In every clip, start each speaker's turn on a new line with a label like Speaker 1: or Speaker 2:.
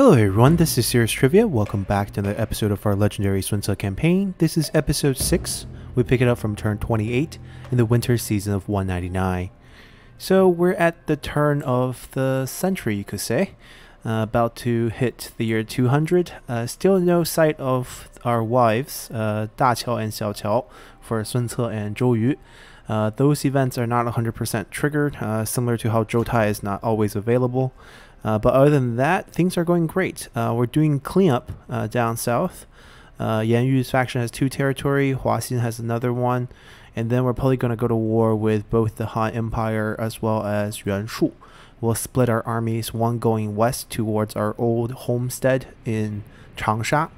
Speaker 1: Hello everyone, this is Serious Trivia. Welcome back to another episode of our legendary Ce campaign. This is episode 6. We pick it up from turn 28 in the winter season of 199. So we're at the turn of the century, you could say. Uh, about to hit the year 200. Uh, still no sight of our wives, uh, Da Qiao and Xiao Qiao, for Sun Ce and Zhou Yu. Uh, those events are not 100% triggered, uh, similar to how Zhou Tai is not always available. Uh, but other than that, things are going great. Uh, we're doing cleanup uh, down south. Uh, Yan Yu's faction has two territory, Hua Xin has another one, and then we're probably going to go to war with both the Han Empire as well as Yuan Shu. We'll split our armies, one going west towards our old homestead in Changsha,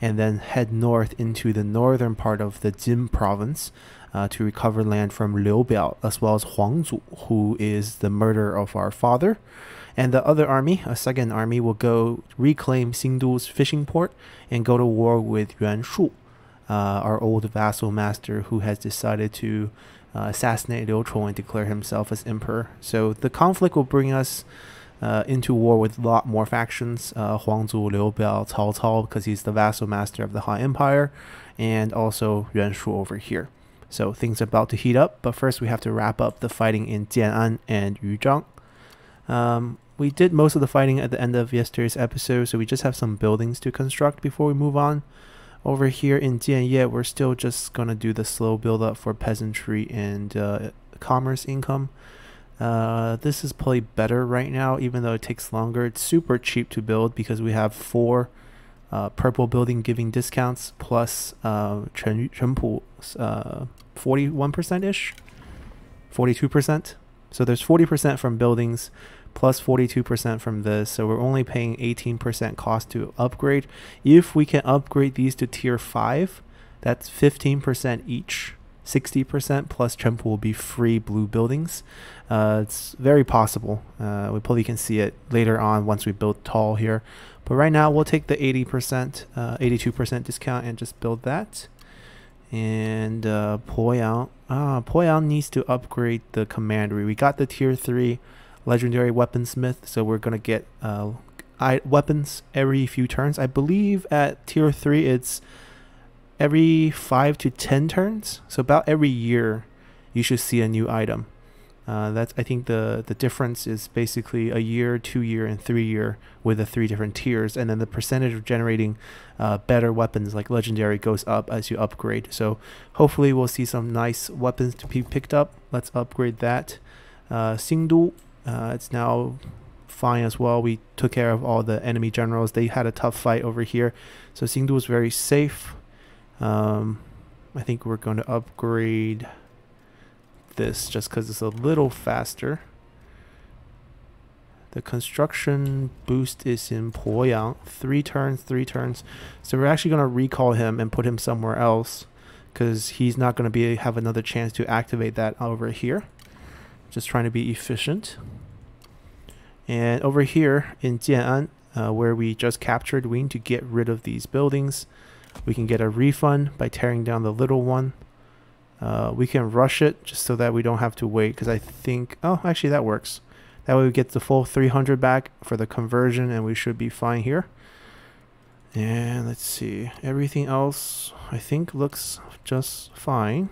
Speaker 1: and then head north into the northern part of the Jing province uh, to recover land from Liu Biao, as well as Huang Zu, who is the murderer of our father. And the other army, a second army, will go reclaim Xingdu's fishing port and go to war with Yuan Shu, uh, our old vassal master who has decided to uh, assassinate Liu Chong and declare himself as emperor. So the conflict will bring us uh, into war with a lot more factions. Uh, Huang Zu, Liu Biao, Cao Cao, because he's the vassal master of the Han Empire, and also Yuan Shu over here. So things are about to heat up, but first we have to wrap up the fighting in Jian'an and Yuzhang. Um, we did most of the fighting at the end of yesterday's episode, so we just have some buildings to construct before we move on. Over here in Jianye, we're still just to do the slow build up for peasantry and uh, commerce income. Uh, this is probably better right now, even though it takes longer. It's super cheap to build because we have four uh, purple building giving discounts plus uh, Chen, Cheng Pu's uh, 41%-ish, 42%. So there's 40% from buildings, plus 42% from this. So we're only paying 18% cost to upgrade. If we can upgrade these to tier 5, that's 15% each. 60% plus Cheng Pu will be free blue buildings. Uh, it's very possible. Uh, we probably can see it later on once we build tall here. But right now we'll take the 80%, uh, 82% discount and just build that. And uh, Poyang, ah, Poyang needs to upgrade the commandery. We got the tier 3 legendary weaponsmith, so we're gonna get uh, weapons every few turns. I believe at tier three it's every five to ten turns, so about every year you should see a new item. Uh, that's I think the the difference is basically a year, two year, and three year with the three different tiers, and then the percentage of generating uh, better weapons like legendary goes up as you upgrade. So hopefully we'll see some nice weapons to be picked up. Let's upgrade that. Uh, Xingdu uh, it's now fine as well. We took care of all the enemy generals. They had a tough fight over here. So Xingdu was very safe. Um, I think we're going to upgrade this just because it's a little faster. The construction boost is in Poyang. Three turns, three turns. So we're actually going to recall him and put him somewhere else because he's not going to be have another chance to activate that over here. Just trying to be efficient. And over here in Jian'an, uh, where we just captured, we need to get rid of these buildings. We can get a refund by tearing down the little one. Uh, we can rush it just so that we don't have to wait because I think, oh, actually that works. That way we get the full 300 back for the conversion and we should be fine here. And let's see, everything else I think looks just fine.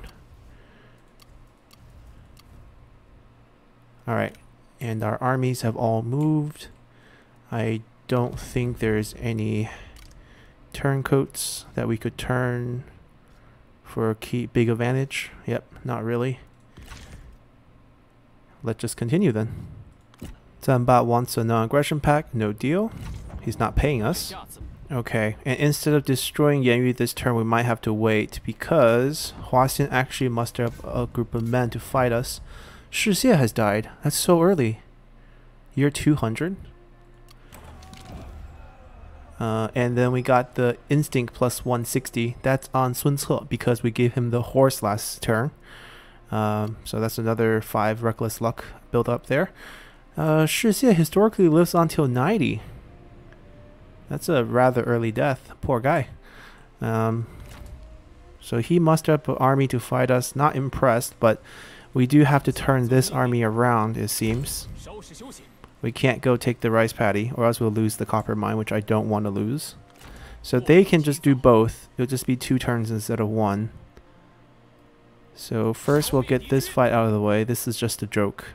Speaker 1: Alright, and our armies have all moved. I don't think there's any turncoats that we could turn for a key big advantage. Yep, not really. Let's just continue then. Zang Ba wants a non-aggression pact, no deal. He's not paying us. Okay, and instead of destroying Yan Yu this turn, we might have to wait because Hua Xin actually mustered up a group of men to fight us. Shi Xie has died. That's so early. Year 200. Uh, and then we got the Instinct plus 160. That's on Sun Ce because we gave him the horse last turn. Um, so that's another 5 Reckless Luck built up there. Uh, Shi Xie historically lives until 90. That's a rather early death. Poor guy. Um, so he mustered up an army to fight us. Not impressed, but we do have to turn this army around, it seems. We can't go take the rice paddy or else we'll lose the copper mine, which I don't want to lose. So they can just do both. It'll just be two turns instead of one. So first we'll get this fight out of the way. This is just a joke.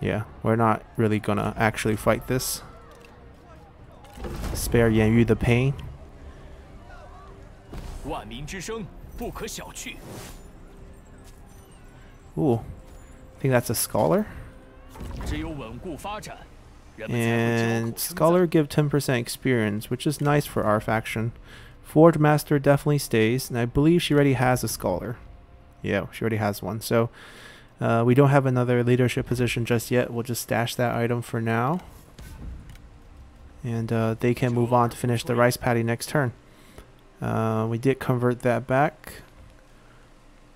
Speaker 1: Yeah, we're not really gonna actually fight this. Spare Yan Yu the pain. Ooh, I think that's a scholar. And scholar give 10% experience, which is nice for our faction. Forge Master definitely stays, and I believe she already has a scholar. Yeah, she already has one. So uh, we don't have another leadership position just yet. We'll just stash that item for now. And uh, they can move on to finish the rice paddy next turn. Uh, we did convert that back.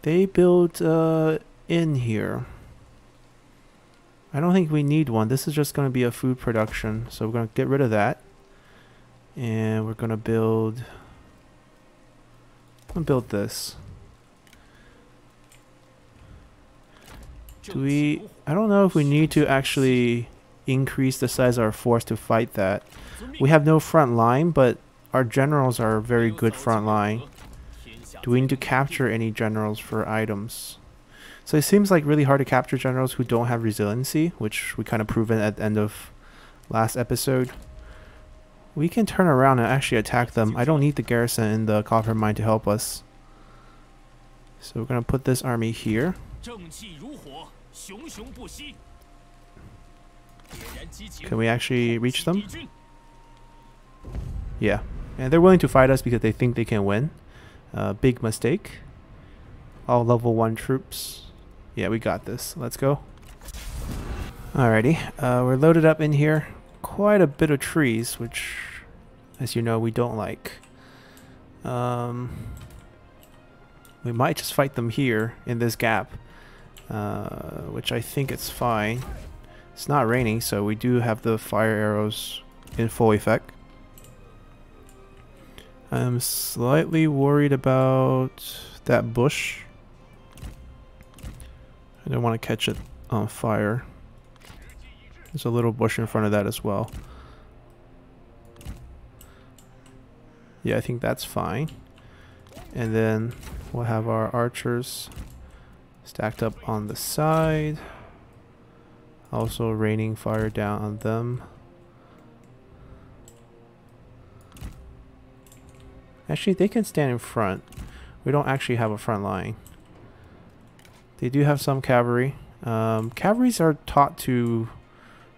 Speaker 1: They built uh, in here. I don't think we need one. This is just going to be a food production. So we're going to get rid of that. And we're going to build... I'm build this. Do we... I don't know if we need to actually increase the size of our force to fight that. We have no front line, but our generals are very good front line. Do we need to capture any generals for items? So it seems like really hard to capture generals who don't have resiliency, which we kind of proven at the end of last episode. We can turn around and actually attack them. I don't need the garrison in the copper mine to help us. So we're going to put this army here. Can we actually reach them? Yeah. And they're willing to fight us because they think they can win. Uh, big mistake. All level 1 troops. Yeah, we got this. Let's go. Alrighty. Uh, we're loaded up in here. Quite a bit of trees, which, as you know, we don't like. Um, we might just fight them here in this gap. Uh, which I think it's fine. It's not raining, so we do have the fire arrows in full effect. I'm slightly worried about that bush. I don't want to catch it on fire. There's a little bush in front of that as well. Yeah, I think that's fine. And then we'll have our archers stacked up on the side. Also raining fire down on them. Actually, they can stand in front. We don't actually have a front line. They do have some cavalry. Um, cavalries are taught to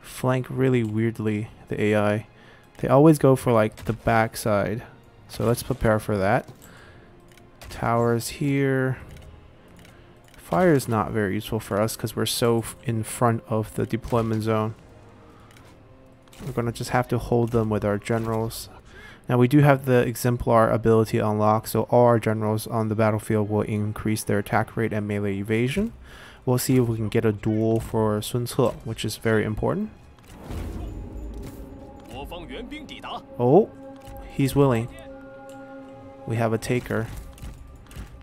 Speaker 1: flank really weirdly, the AI. They always go for like the back side. So let's prepare for that. Towers here. Fire is not very useful for us because we're so in front of the deployment zone. We're going to just have to hold them with our generals. Now we do have the exemplar ability unlocked, so all our generals on the battlefield will increase their attack rate and melee evasion. We'll see if we can get a duel for Sun Ce, which is very important. Oh, he's willing. We have a taker.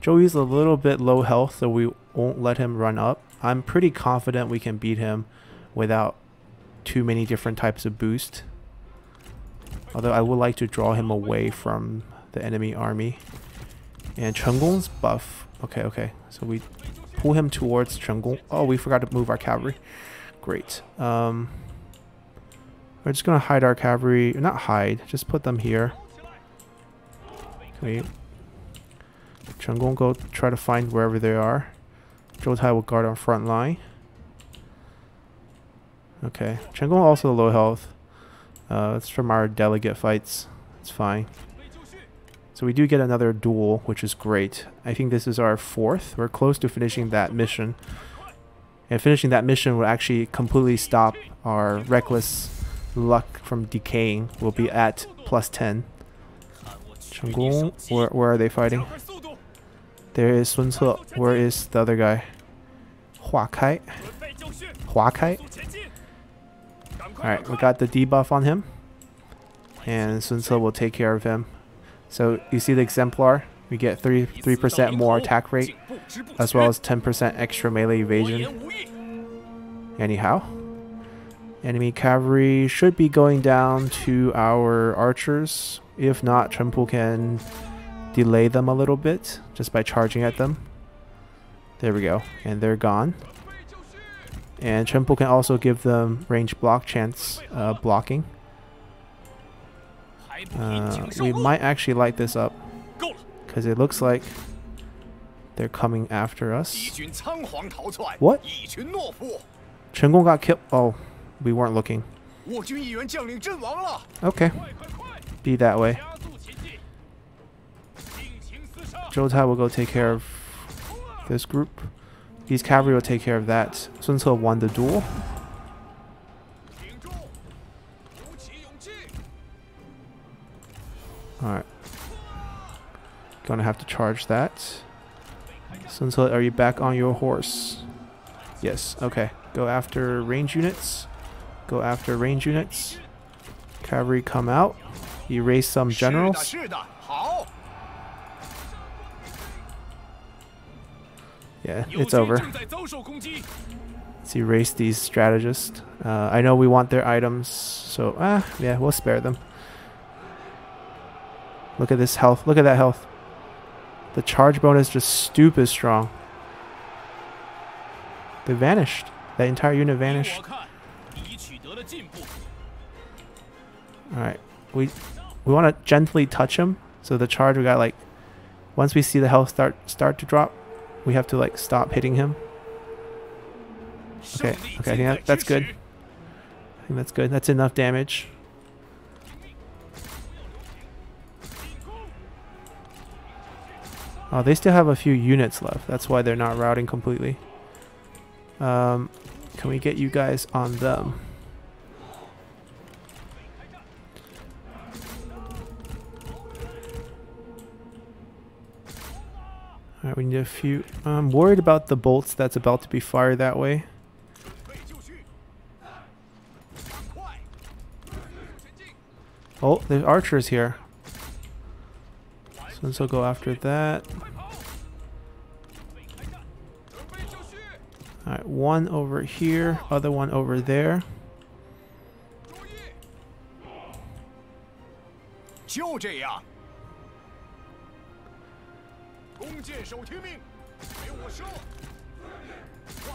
Speaker 1: Joey's a little bit low health, so we won't let him run up. I'm pretty confident we can beat him without too many different types of boost. Although I would like to draw him away from the enemy army. And Gong's buff. Okay, okay. So we pull him towards Gong. Oh, we forgot to move our cavalry. Great. Um, we're just going to hide our cavalry. Not hide, just put them here. Okay. Gong go try to find wherever they are. Zhou Tai will guard our front line. Okay. Gong also low health. Uh, it's from our delegate fights. It's fine. So we do get another duel, which is great. I think this is our fourth. We're close to finishing that mission. And finishing that mission will actually completely stop our reckless luck from decaying. We'll be at plus 10. Gong, where, where are they fighting? There is Sun Ce. Where is the other guy? Hua Kai. Hua Kai. Alright, we got the debuff on him. And Sun Ce will take care of him. So you see the exemplar? We get 3% more attack rate, as well as 10% extra melee evasion. Anyhow, enemy cavalry should be going down to our archers. If not, Chen can delay them a little bit just by charging at them. There we go. And they're gone. And Pu can also give them range block chance uh, blocking. Uh, we might actually light this up because it looks like they're coming after us. What? Chen Gong got killed. Oh, we weren't looking. Okay. Be that way. Zhou Tai will go take care of this group. These cavalry will take care of that. Sun Ce won the duel. Alright. Gonna have to charge that. Sun Ce, are you back on your horse? Yes, okay. Go after range units. Go after range units. Cavalry come out. Erase some generals. Yeah, it's over. Let's erase these strategists. Uh, I know we want their items, so ah, yeah, we'll spare them. Look at this health. Look at that health. The charge bonus just stupid strong. They vanished. That entire unit vanished. Alright. We we want to gently touch him. So the charge we got like once we see the health start start to drop, we have to like stop hitting him. Okay, okay, I think that's good. I think that's good. That's enough damage. Oh, they still have a few units left. That's why they're not routing completely. Um, can we get you guys on them? Alright, we need a few. I'm worried about the bolts that's about to be fired that way. Oh, there's archers here. So let's go after that. Alright, one over here, other one over there.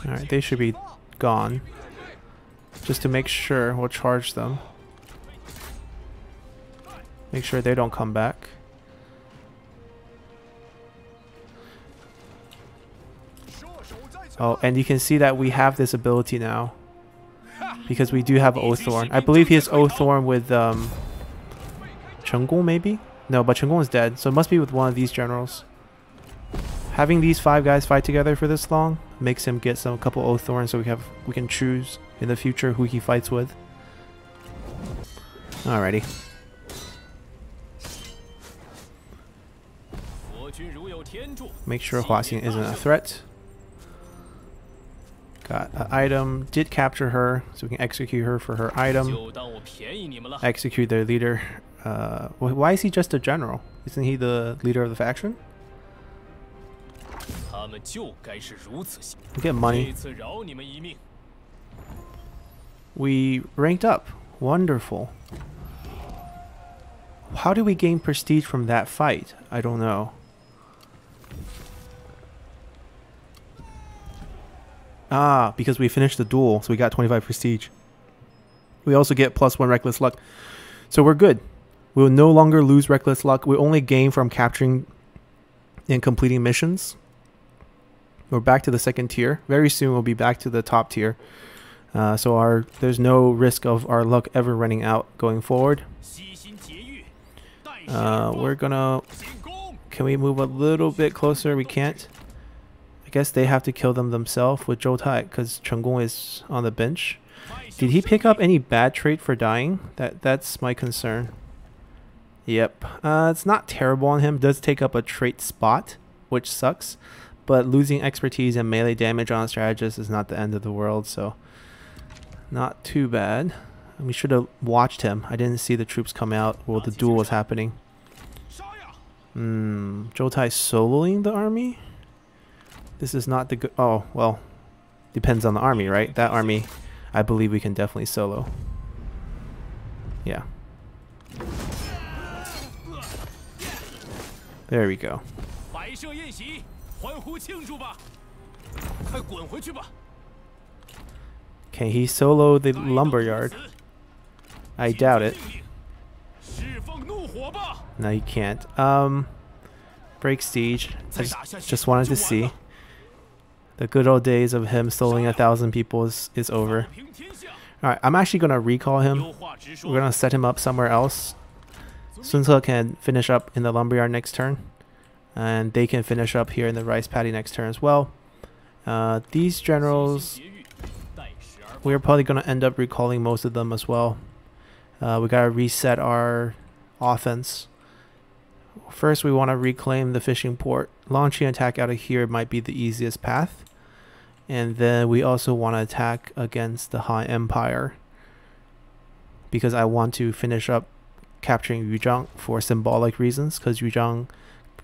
Speaker 1: Alright, they should be gone. Just to make sure, we'll charge them. Make sure they don't come back. Oh, and you can see that we have this ability now. Because we do have Oathsworn. I believe he has Oathsworn with um, Chen maybe? No, but Chen Gong is dead, so it must be with one of these generals. Having these five guys fight together for this long makes him get some couple Oathsworns so we have we can choose in the future who he fights with. Alrighty. Make sure Hua Xin isn't a threat. Got an item. Did capture her, so we can execute her for her item. Execute their leader. Uh, why is he just a general? Isn't he the leader of the faction? We get money. We ranked up. Wonderful. How do we gain prestige from that fight? I don't know. Ah, because we finished the duel, so we got 25 prestige. We also get plus one reckless luck. So we're good. We will no longer lose reckless luck. We only gain from capturing and completing missions. We're back to the second tier. Very soon we'll be back to the top tier. Uh, so our there's no risk of our luck ever running out going forward. Uh, we're gonna... Can we move a little bit closer? We can't. I guess they have to kill them themselves with Zhou Tai because Chen Gong is on the bench. Did he pick up any bad trait for dying? That That's my concern. Yep. Uh, it's not terrible on him. Does take up a trait spot, which sucks. But losing expertise and melee damage on a strategist is not the end of the world, so not too bad. We should have watched him. I didn't see the troops come out while the duel was happening. Hmm, Zhou Tai soloing the army? This is not the good... Oh, well. Depends on the army, right? That army, I believe we can definitely solo. Yeah. There we go. Can he solo the lumberyard? I doubt it. No, he can't. Um, break siege. I just, just wanted to see. The good old days of him soloing a thousand people is, is over. Alright, I'm actually going to recall him. We're going to set him up somewhere else. Sun can finish up in the lumberyard next turn. And they can finish up here in the rice paddy next turn as well. Uh, these generals, we're probably going to end up recalling most of them as well. Uh, we got to reset our offense. First, we want to reclaim the fishing port. Launching an attack out of here might be the easiest path. And then we also want to attack against the Han Empire. Because I want to finish up capturing Yuzhang for symbolic reasons. Because Yuzhang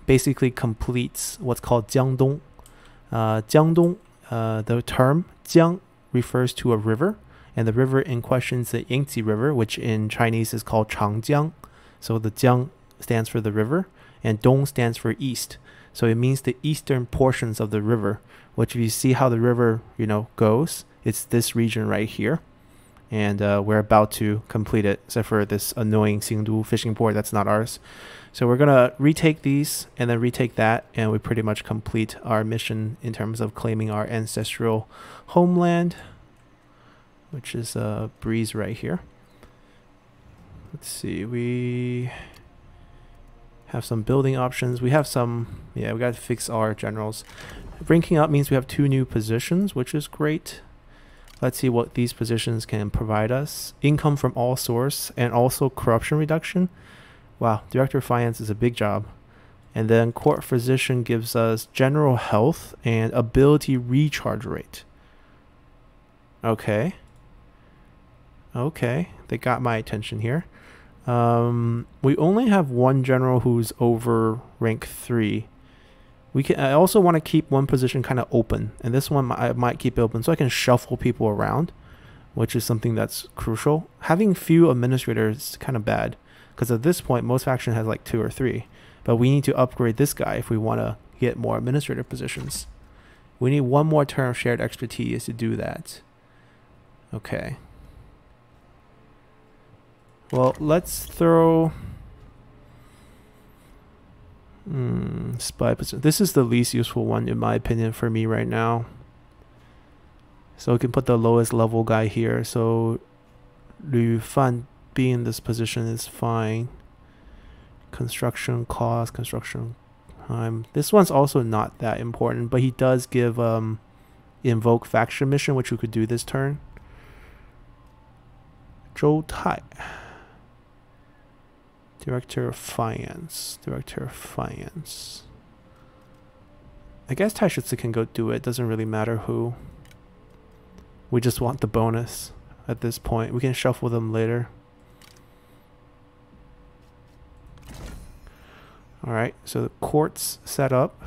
Speaker 1: basically completes what's called Jiangdong. Uh, Jiangdong, uh, the term Jiang refers to a river. And the river in question is the Yangtze River, which in Chinese is called Changjiang. So the Jiang stands for the river, and Dong stands for east. So it means the eastern portions of the river, which if you see how the river, you know, goes, it's this region right here. And uh, we're about to complete it, except for this annoying Xingdu fishing port that's not ours. So we're going to retake these and then retake that, and we pretty much complete our mission in terms of claiming our ancestral homeland, which is a breeze right here. Let's see, we have some building options. We have some, yeah, we got to fix our generals. Ranking up means we have two new positions, which is great. Let's see what these positions can provide us. Income from all source and also corruption reduction. Wow, Director of Finance is a big job. And then Court Physician gives us general health and ability recharge rate. Okay. Okay, they got my attention here. Um, we only have one general who's over rank three. We can. I also want to keep one position kind of open, and this one I might keep open so I can shuffle people around, which is something that's crucial. Having few administrators is kind of bad, because at this point most faction has like two or three, but we need to upgrade this guy if we want to get more administrative positions. We need one more turn of shared expertise to do that. Okay. Well, let's throw... Hmm, spy position. This is the least useful one in my opinion for me right now. So we can put the lowest level guy here. So Lu Fan being in this position is fine. Construction cost, construction time. This one's also not that important, but he does give um invoke faction mission, which we could do this turn. Zhou Tai. Director of Finance. Director of Finance. I guess Taishi Ci can go do it. Doesn't really matter who. We just want the bonus at this point. We can shuffle them later. Alright, so the court's set up.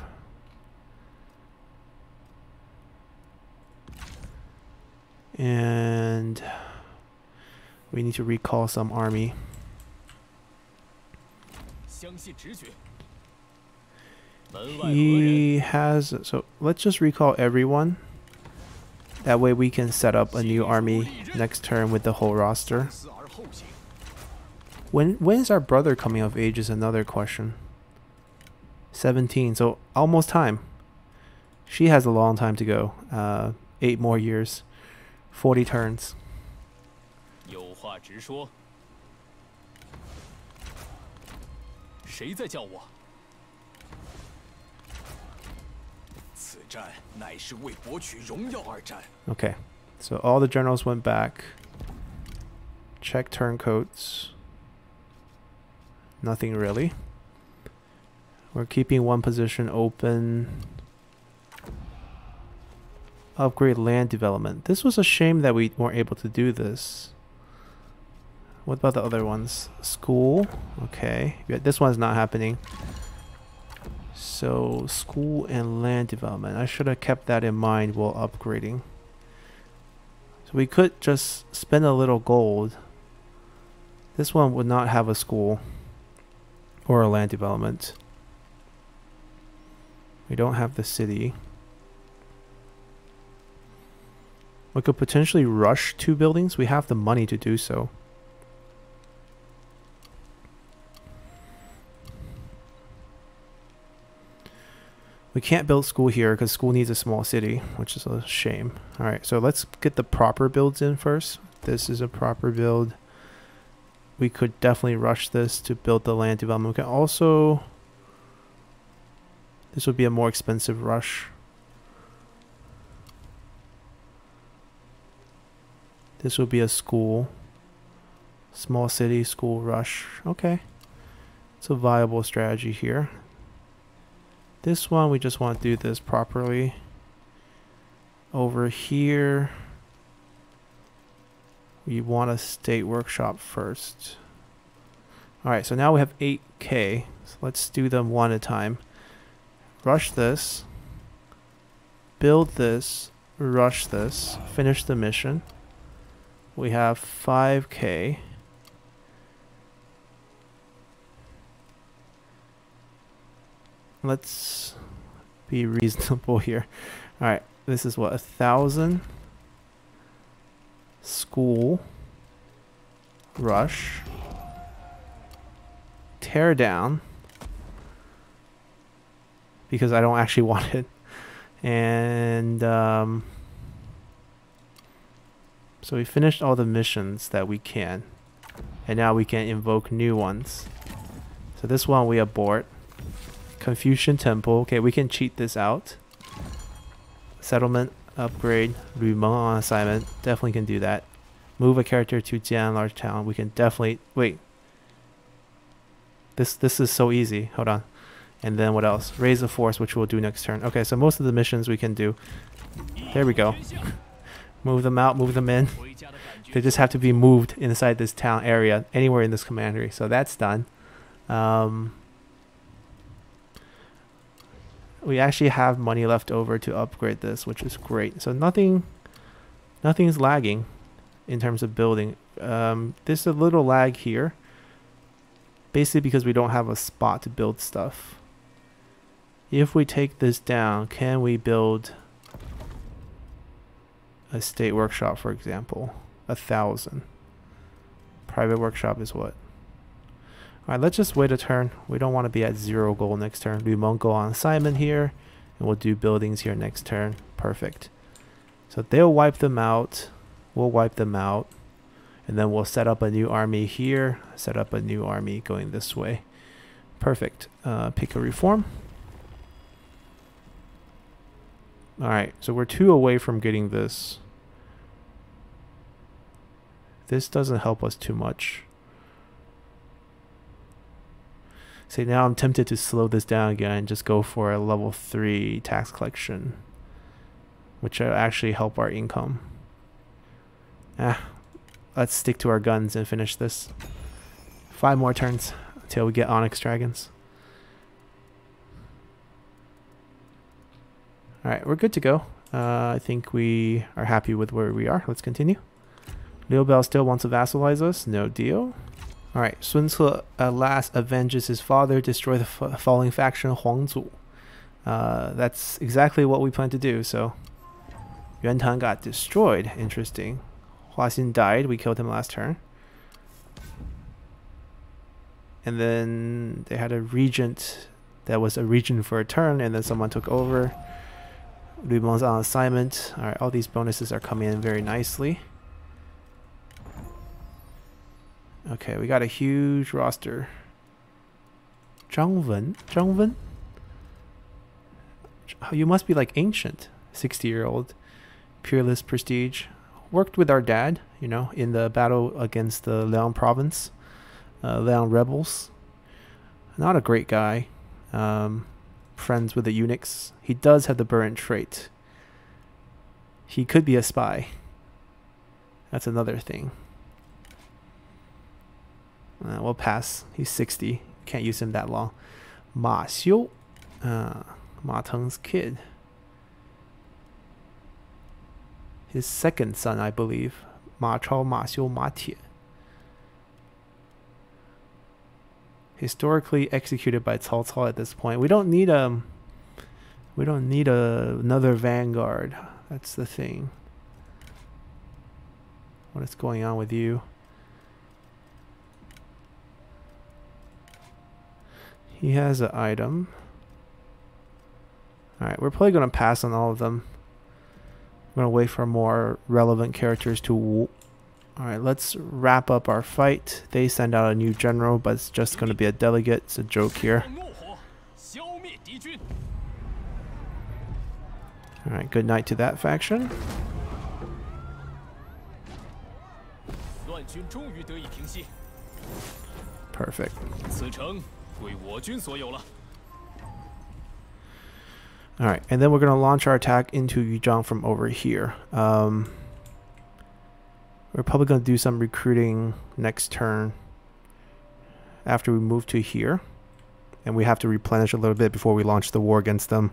Speaker 1: And we need to recall some army. He has so let's just recall everyone. That way we can set up a new army next turn with the whole roster. When when is our brother coming of age is another question. 17, so almost time. She has a long time to go. Uh, eight more years. 40 turns. Okay, so all the generals went back. Check turncoats. Nothing really. We're keeping one position open. Upgrade land development. This was a shame that we weren't able to do this. What about the other ones? School. Okay. Yeah, this one's not happening. So, school and land development. I should have kept that in mind while upgrading. So we could just spend a little gold. This one would not have a school or a land development. We don't have the city. We could potentially rush two buildings. We have the money to do so. We can't build school here because school needs a small city, which is a shame. All right, so let's get the proper builds in first. This is a proper build. We could definitely rush this to build the land development. We can also... This would be a more expensive rush. This would be a school. Small city, school rush. Okay. It's a viable strategy here. This one, we just want to do this properly. Over here, we want a state workshop first. Alright, so now we have 8k. So let's do them one at a time. Rush this. Build this. Rush this. Finish the mission. We have 5k. let's be reasonable here. All right, this is what a thousand school rush tear down because I don't actually want it and um, so we finished all the missions that we can and now we can invoke new ones so this one we abort Confucian Temple. Okay, we can cheat this out. Settlement upgrade. Lu Meng on assignment. Definitely can do that. Move a character to Jian large town. We can definitely wait. This this is so easy. Hold on. And then what else? Raise the force, which we'll do next turn. Okay, so most of the missions we can do. There we go. move them out, move them in. They just have to be moved inside this town area, anywhere in this commandery. So that's done. Um, we actually have money left over to upgrade this, which is great. So nothing, nothing is lagging in terms of building. Um, there's a little lag here, basically because we don't have a spot to build stuff. If we take this down, can we build a state workshop, for example? A thousand. Private workshop is what? Alright, let's just wait a turn. We don't want to be at zero gold next turn. We won't go on assignment here. And we'll do buildings here next turn. Perfect. So they'll wipe them out. We'll wipe them out. And then we'll set up a new army here. Set up a new army going this way. Perfect. Uh, pick a reform. Alright, so we're two away from getting this. This doesn't help us too much. Say now I'm tempted to slow this down again and just go for a level 3 tax collection. Which will actually help our income. Ah, let's stick to our guns and finish this. Five more turns until we get Onyx Dragons. Alright, we're good to go. Uh, I think we are happy with where we are. Let's continue. Liu Bei still wants to vassalize us. No deal. Alright, Sun Ce at last avenges his father, destroy the falling faction Huang Zu. Uh, that's exactly what we plan to do, so... Yuan Tang got destroyed. Interesting. Hua Xin died. We killed him last turn. And then they had a regent that was a regent for a turn, and then someone took over. Meng's on assignment. Alright, all these bonuses are coming in very nicely. Okay, we got a huge roster. Zhang Wen? Zhang Wen? You must be like ancient. 60 year old. Peerless Prestige. Worked with our dad, you know, in the battle against the Liang province. Uh, Liang rebels. Not a great guy. Um, friends with the eunuchs. He does have the burnt trait. He could be a spy. That's another thing. Uh, we'll pass. He's 60. Can't use him that long. Ma Xiu. Uh, Ma Teng's kid. his second son, I believe. Ma Chao, Ma Xiu, Ma Tie. Historically executed by Cao Cao at this point. We don't need a um, we don't need a, another vanguard. That's the thing. What is going on with you? He has an item. Alright, we're probably going to pass on all of them. I'm going to wait for more relevant characters to... Alright, let's wrap up our fight. They send out a new general, but it's just going to be a delegate. It's a joke here. Alright, good night to that faction. Perfect. Alright, and then we're going to launch our attack into Yuzhang from over here. Um, we're probably going to do some recruiting next turn after we move to here. And we have to replenish a little bit before we launch the war against them.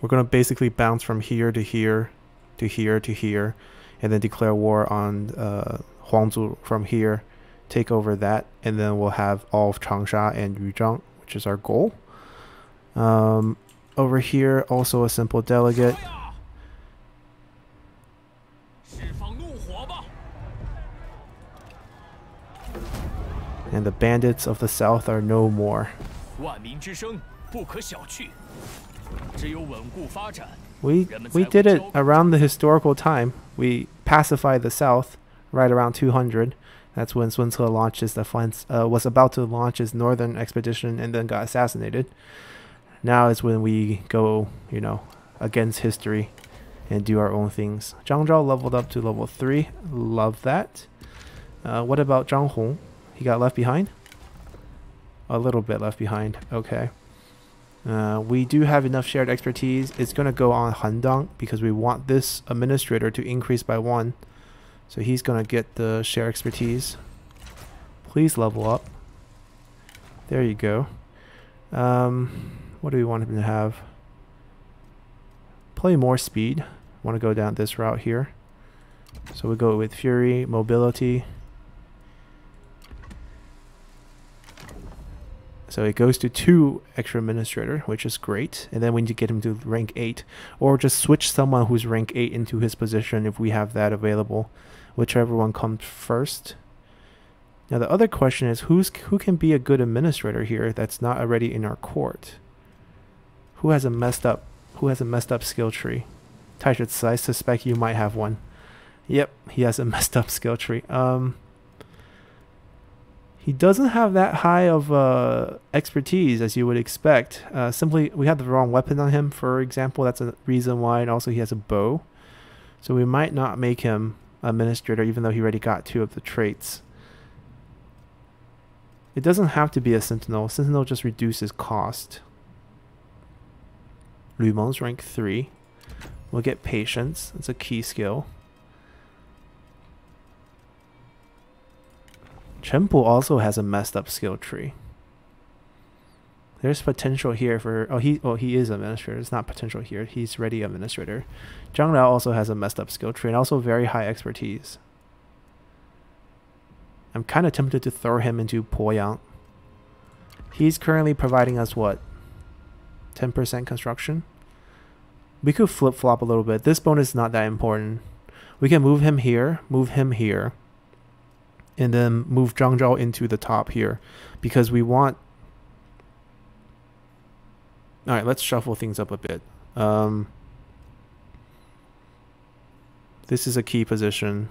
Speaker 1: We're going to basically bounce from here to here to here to here and then declare war on uh, Huang Zu from here, take over that, and then we'll have all of Changsha and Yuzhang, which is our goal. Um, over here, also a simple delegate. And the bandits of the south are no more. We, we did it around the historical time. We pacified the south right around 200. That's when Sun launched his defense, uh, was about to launch his northern expedition and then got assassinated. Now is when we go, you know, against history and do our own things. Zhang Zhao leveled up to level 3. Love that. Uh, what about Zhang Hong? He got left behind? A little bit left behind. Okay. Uh, we do have enough shared expertise. It's going to go on Han Dang because we want this administrator to increase by 1. So he's going to get the share expertise. Please level up. There you go. Um, what do we want him to have? Play more speed. Want to go down this route here. So we go with Fury, Mobility. So it goes to two extra administrator, which is great. And then we need to get him to rank 8. Or just switch someone who's rank 8 into his position if we have that available whichever one comes first. Now the other question is who's who can be a good administrator here that's not already in our court? Who has a messed up who has a messed up skill tree? Taishi, I suspect you might have one. Yep, he has a messed up skill tree. Um he doesn't have that high of uh, expertise as you would expect. Uh, simply, we had the wrong weapon on him, for example. That's a reason why. And also, he has a bow. So we might not make him administrator, even though he already got two of the traits. It doesn't have to be a sentinel. Sentinel just reduces cost. Lu Meng's rank 3. We'll get patience. It's a key skill. Cheng Pu also has a messed up skill tree. There's potential here for oh he oh he is administrator. It's not potential here. He's ready administrator. Zhang Liao also has a messed up skill tree and also very high expertise. I'm kind of tempted to throw him into Poyang. He's currently providing us what? 10% construction? We could flip-flop a little bit. This bonus is not that important. We can move him here, move him here, and then move Zhang Zhao into the top here because we want all right, let's shuffle things up a bit. Um, this is a key position.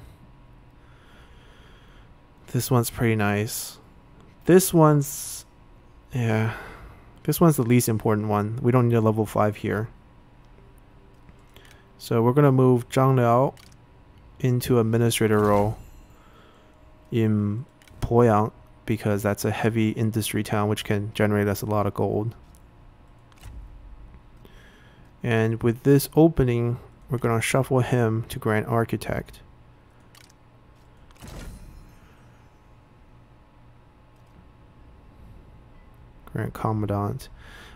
Speaker 1: This one's pretty nice. This one's, yeah, this one's the least important one. We don't need a level 5 here. So we're going to move Zhang Liao into administrator role in Poyang because that's a heavy industry town which can generate us a lot of gold. And with this opening, we're going to shuffle him to Grand Architect. Grand Commandant.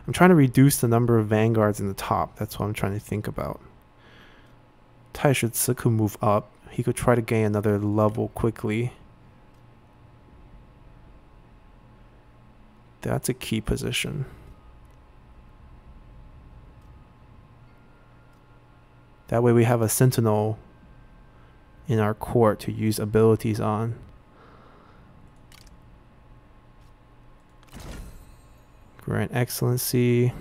Speaker 1: I'm trying to reduce the number of vanguards in the top. That's what I'm trying to think about. Tai should could move up. He could try to gain another level quickly. That's a key position. That way we have a sentinel in our court to use abilities on. Grant Excellency.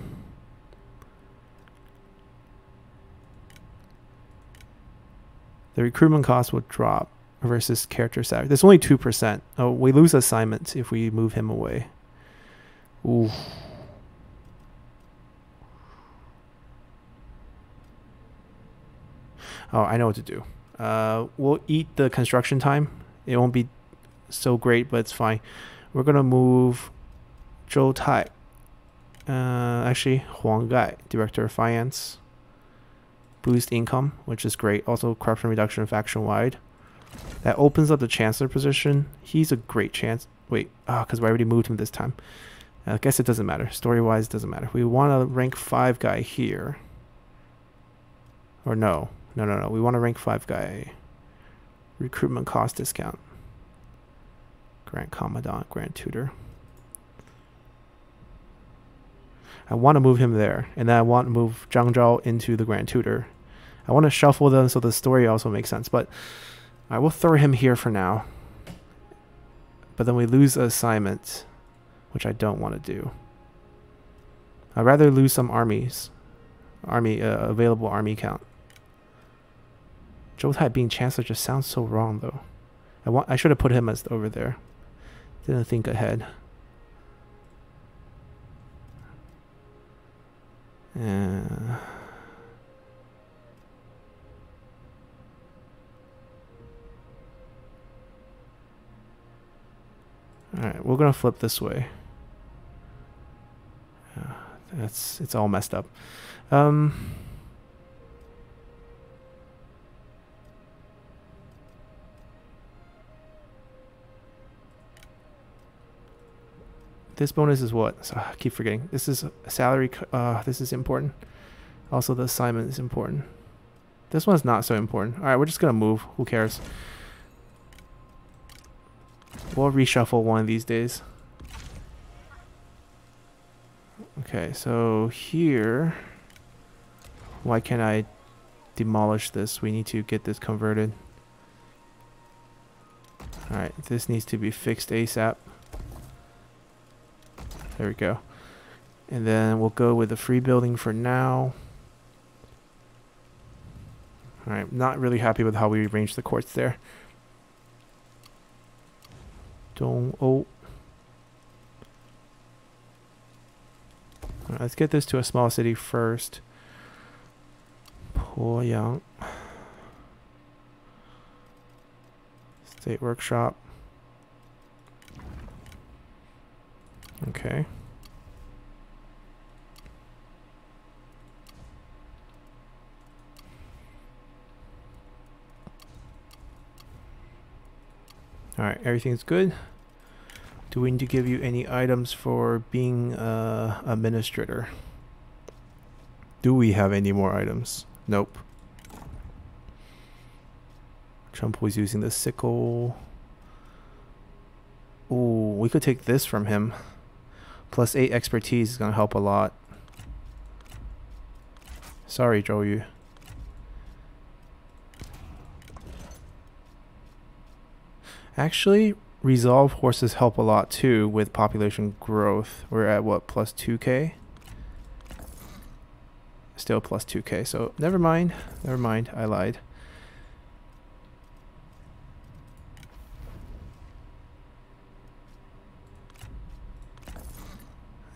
Speaker 1: The recruitment cost will drop versus character salary. There's only 2%. Oh, we lose assignments if we move him away. Ooh. Oh, I know what to do. Uh, we'll eat the construction time. It won't be so great, but it's fine. We're gonna move Zhou Tai. Uh, actually, Huang Gai, Director of Finance. Boost income, which is great. Also, corruption reduction faction wide. That opens up the Chancellor position. He's a great chance. Wait, ah, oh, because we already moved him this time. I guess it doesn't matter. Story wise, doesn't matter. We want a rank 5 guy here. Or no. No, no, no. We want a rank 5 guy. Recruitment cost discount. Grand Commandant, Grand Tutor. I want to move him there. And then I want to move Zhang Zhao into the Grand Tutor. I want to shuffle them so the story also makes sense. But I will throw him here for now. But then we lose assignment which I don't want to do. I'd rather lose some armies, army uh, available army count. Zhou Tai being chancellor just sounds so wrong though. I want I should have put him as over there. Didn't think ahead. Yeah. Alright, we're gonna flip this way. That's it's all messed up. Um, this bonus is what? So, I keep forgetting. This is salary. Uh, this is important. Also, the assignment is important. This one's not so important. All right, we're just gonna move. Who cares? We'll reshuffle one of these days. Okay, so here, why can't I demolish this? We need to get this converted. Alright, this needs to be fixed ASAP. There we go. And then we'll go with the free building for now. Alright, not really happy with how we arranged the courts there. Don't, oh, Let's get this to a small city first. Poyang. State workshop. Okay. Alright, everything's good. Do we need to give you any items for being uh, administrator? Do we have any more items? Nope. Trump was using the sickle. Ooh, we could take this from him. Plus 8 expertise is going to help a lot. Sorry, Zhou Yu. Actually, Resolve horses help a lot too with population growth. We're at what, plus 2k? Still plus 2k, so never mind. Never mind, I lied.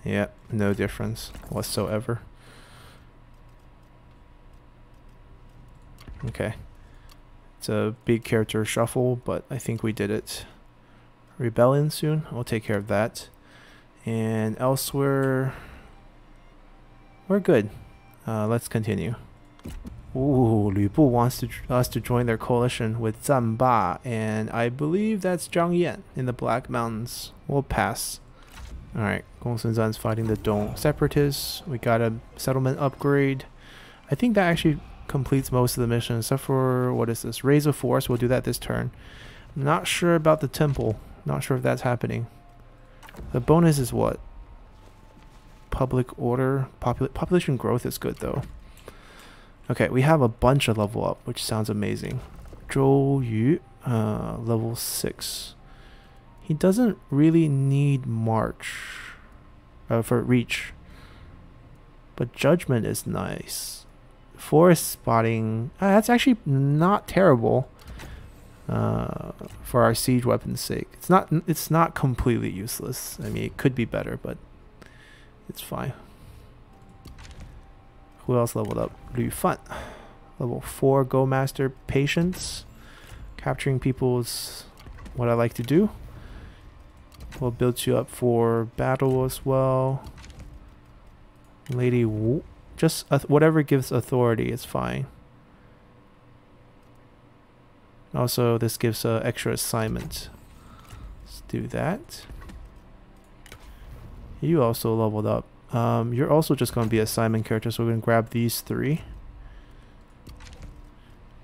Speaker 1: Yeah, no difference whatsoever. Okay. It's a big character shuffle, but I think we did it rebellion soon. We'll take care of that. And elsewhere, we're good. Uh, let's continue. Ooh, Lü Bu wants to, us to join their coalition with Zang Ba, and I believe that's Zhang Yan in the Black Mountains. We'll pass. Alright, Gong Sun Zan's fighting the Dong separatists. We got a settlement upgrade. I think that actually completes most of the mission, except for, what is this? Raise a Force, we'll do that this turn. I'm not sure about the temple. Not sure if that's happening. The bonus is what? Public order, popul population growth is good though. Okay, we have a bunch of level up, which sounds amazing. Zhou Yu, uh, level 6. He doesn't really need March uh, for Reach. But Judgment is nice. Forest Spotting, uh, that's actually not terrible for our siege weapon's sake. It's not it's not completely useless. I mean, it could be better, but it's fine. Who else leveled up? Lu Fan. Level 4 Go Master Patience. Capturing people's what I like to do. We'll build you up for battle as well. Lady Wu. Just whatever gives authority is fine. Also, this gives an uh, extra assignment. Let's do that. You also leveled up. Um, you're also just going to be assignment character, so we're going to grab these three.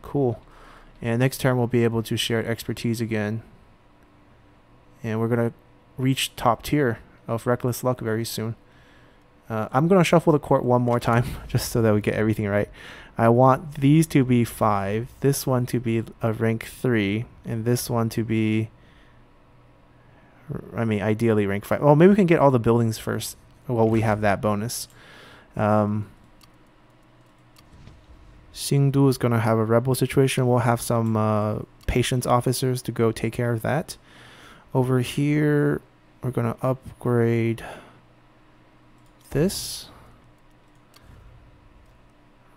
Speaker 1: Cool. And next turn we'll be able to share expertise again. And we're going to reach top tier of Reckless Luck very soon. Uh, I'm going to shuffle the court one more time, just so that we get everything right. I want these to be 5, this one to be a rank 3, and this one to be, I mean, ideally rank 5. Well, maybe we can get all the buildings first. Well, we have that bonus. Um, Xingdu is going to have a rebel situation. We'll have some uh, patience officers to go take care of that. Over here, we're going to upgrade this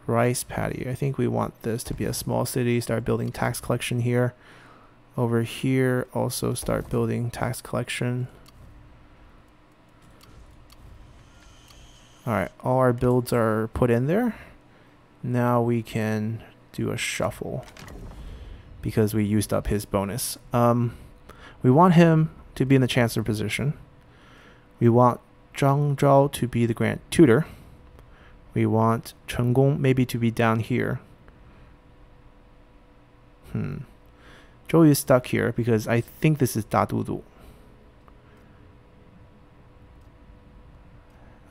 Speaker 1: rice paddy. I think we want this to be a small city, start building tax collection here. Over here, also start building tax collection. Alright, all our builds are put in there. Now we can do a shuffle because we used up his bonus. Um, we want him to be in the chancellor position. We want Zhang Zhao to be the grand tutor we want Chen Gong maybe to be down here. Hmm. Zhou is stuck here because I think this is Da Du Du.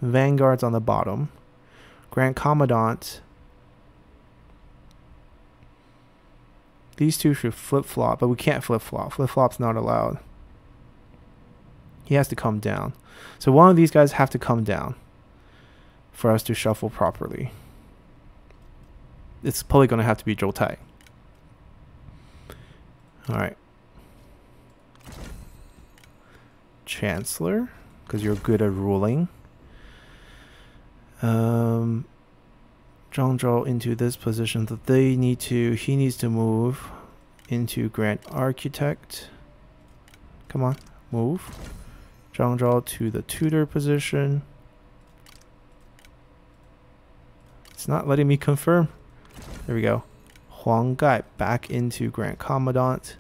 Speaker 1: Vanguard's on the bottom. Grand Commandant. These two should flip-flop, but we can't flip-flop. Flip-flop's not allowed. He has to come down. So one of these guys have to come down for us to shuffle properly. It's probably going to have to be Zhou Tai. Alright. Chancellor, because you're good at ruling. Um, Zhang Zhao into this position that they need to, he needs to move into Grand Architect. Come on, move. Zhang Zhao to the tutor position. It's not letting me confirm. There we go. Huang Gai back into Grand Commandant.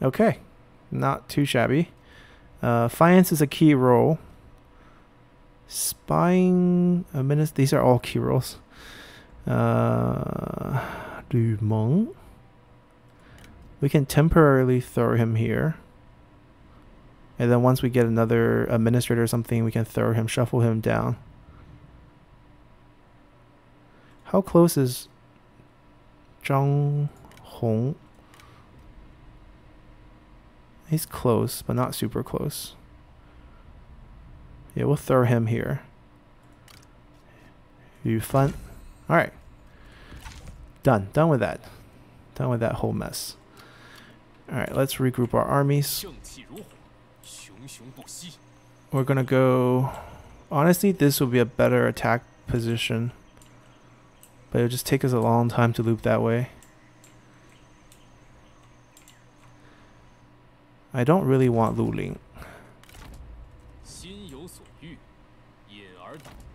Speaker 1: Okay. Not too shabby. Uh, finance is a key role. Spying, a minute. These are all key roles. Uh, Dumont. We can temporarily throw him here. And then once we get another administrator or something, we can throw him, shuffle him down. How close is Zhang Hong? He's close, but not super close. Yeah, we'll throw him here. You fun? Alright. Done. Done with that. Done with that whole mess. Alright, let's regroup our armies. We're gonna go... Honestly, this will be a better attack position. But it'll just take us a long time to loop that way. I don't really want Luling.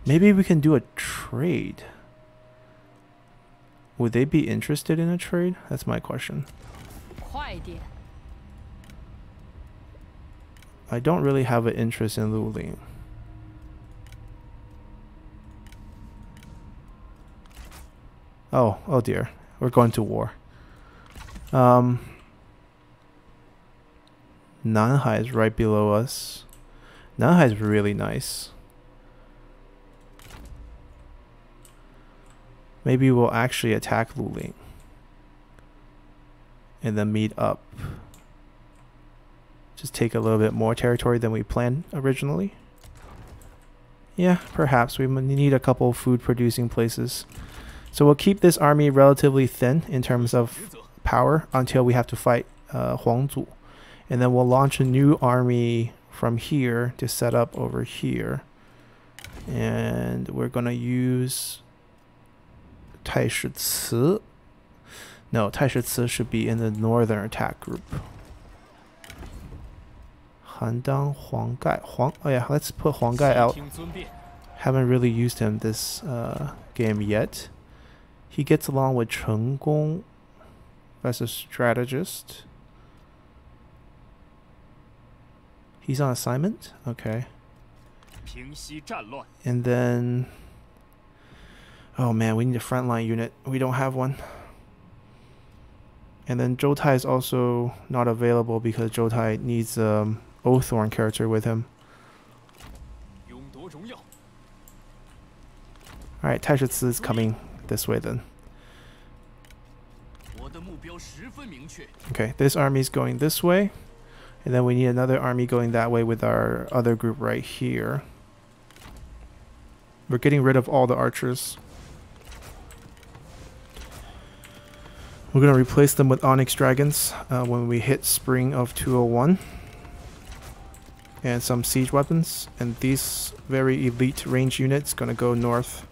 Speaker 1: Maybe we can do a trade. Would they be interested in a trade? That's my question. I don't really have an interest in Luling. Oh, oh dear. We're going to war. Um, Nanhai is right below us. Nanhai is really nice. Maybe we'll actually attack Luling. And then meet up. Just take a little bit more territory than we planned originally. Yeah, perhaps. We need a couple food producing places. So we'll keep this army relatively thin in terms of power until we have to fight uh, Huang Zu. And then we'll launch a new army from here to set up over here. And we're going to use Taishi Ci. No, Taishi Ci should be in the northern attack group. Han Dang Huang Gai. Huang, oh yeah, let's put Huang Gai out. Haven't really used him this uh, game yet. He gets along with Chen Gong as a strategist. He's on assignment? Okay. And then... Oh man, we need a frontline unit. We don't have one. And then Zhou Tai is also not available because Zhou Tai needs um, Oathsworn character with him. Alright, Taishi Ci is coming this way then. Okay, this army is going this way. And then we need another army going that way with our other group right here. We're getting rid of all the archers. We're going to replace them with Onyx Dragons uh, when we hit Spring of 201 and some siege weapons. And these very elite range units gonna go north.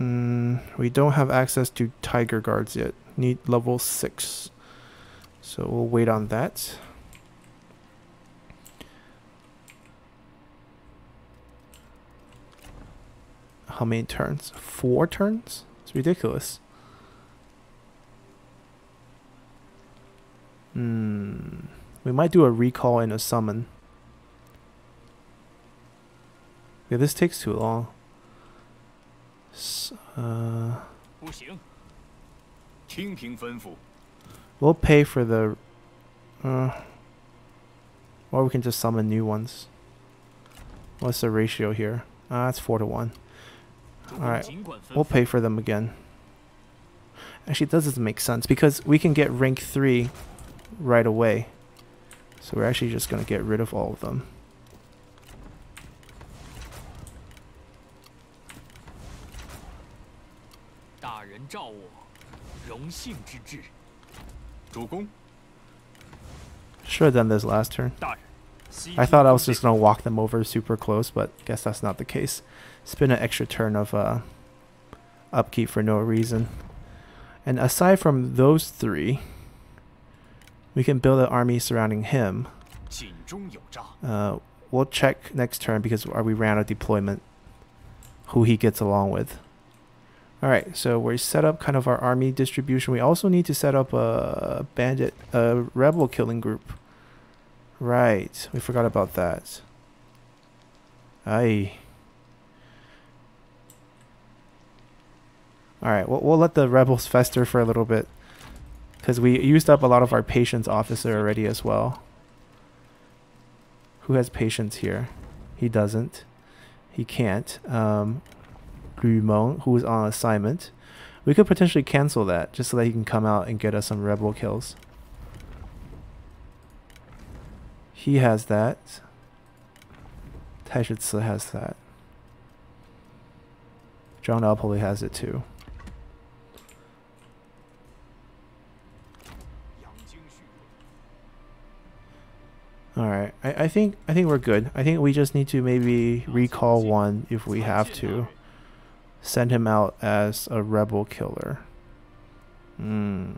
Speaker 1: Mm, we don't have access to tiger guards yet. Need level 6. So we'll wait on that. How many turns? Four turns? It's ridiculous. Hmm. We might do a recall and a summon. Yeah, this takes too long. uh, we'll pay for the... Uh, or we can just summon new ones. What's the ratio here? Ah, it's 4 to 1. Alright, we'll pay for them again. Actually, that doesn't make sense because we can get rank 3 right away. So we're actually just going to get rid of all of them. Should done this last turn. I thought I was just going to walk them over super close, but guess that's not the case. Spend an extra turn of uh, upkeep for no reason. And aside from those three, we can build an army surrounding him. Uh, we'll check next turn because we ran a deployment who he gets along with. Alright, so we set up kind of our army distribution. We also need to set up a bandit, a rebel killing group. Right, we forgot about that. Aye. Alright, we'll, we'll let the rebels fester for a little bit. Because we used up a lot of our patience officer already as well. Who has patience here? He doesn't. He can't. Um, Meng, who is on assignment. We could potentially cancel that just so that he can come out and get us some rebel kills. He has that. Taishi Ci has that. John probably has it too. All right, I, I think I think we're good. I think we just need to maybe recall one if we have to. Send him out as a rebel killer. Hmm.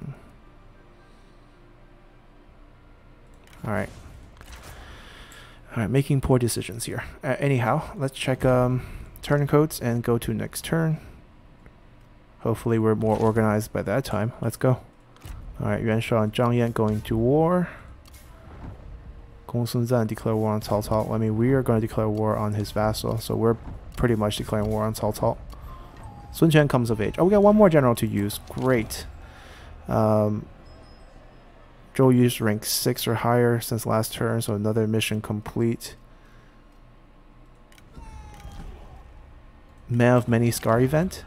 Speaker 1: All right. All right, making poor decisions here. Uh, anyhow, let's check um, turncoats and go to next turn. Hopefully we're more organized by that time. Let's go. All right, Yuan Shao and Zhang Yan going to war. Gong Sun Zan declare war on Cao Cao. I mean, we are going to declare war on his vassal, so we're pretty much declaring war on Cao Cao. Sun Quan comes of age. Oh, we got one more general to use. Great. Um, Zhou Yu's rank 6 or higher since last turn, so another mission complete. Man of Many Scar event.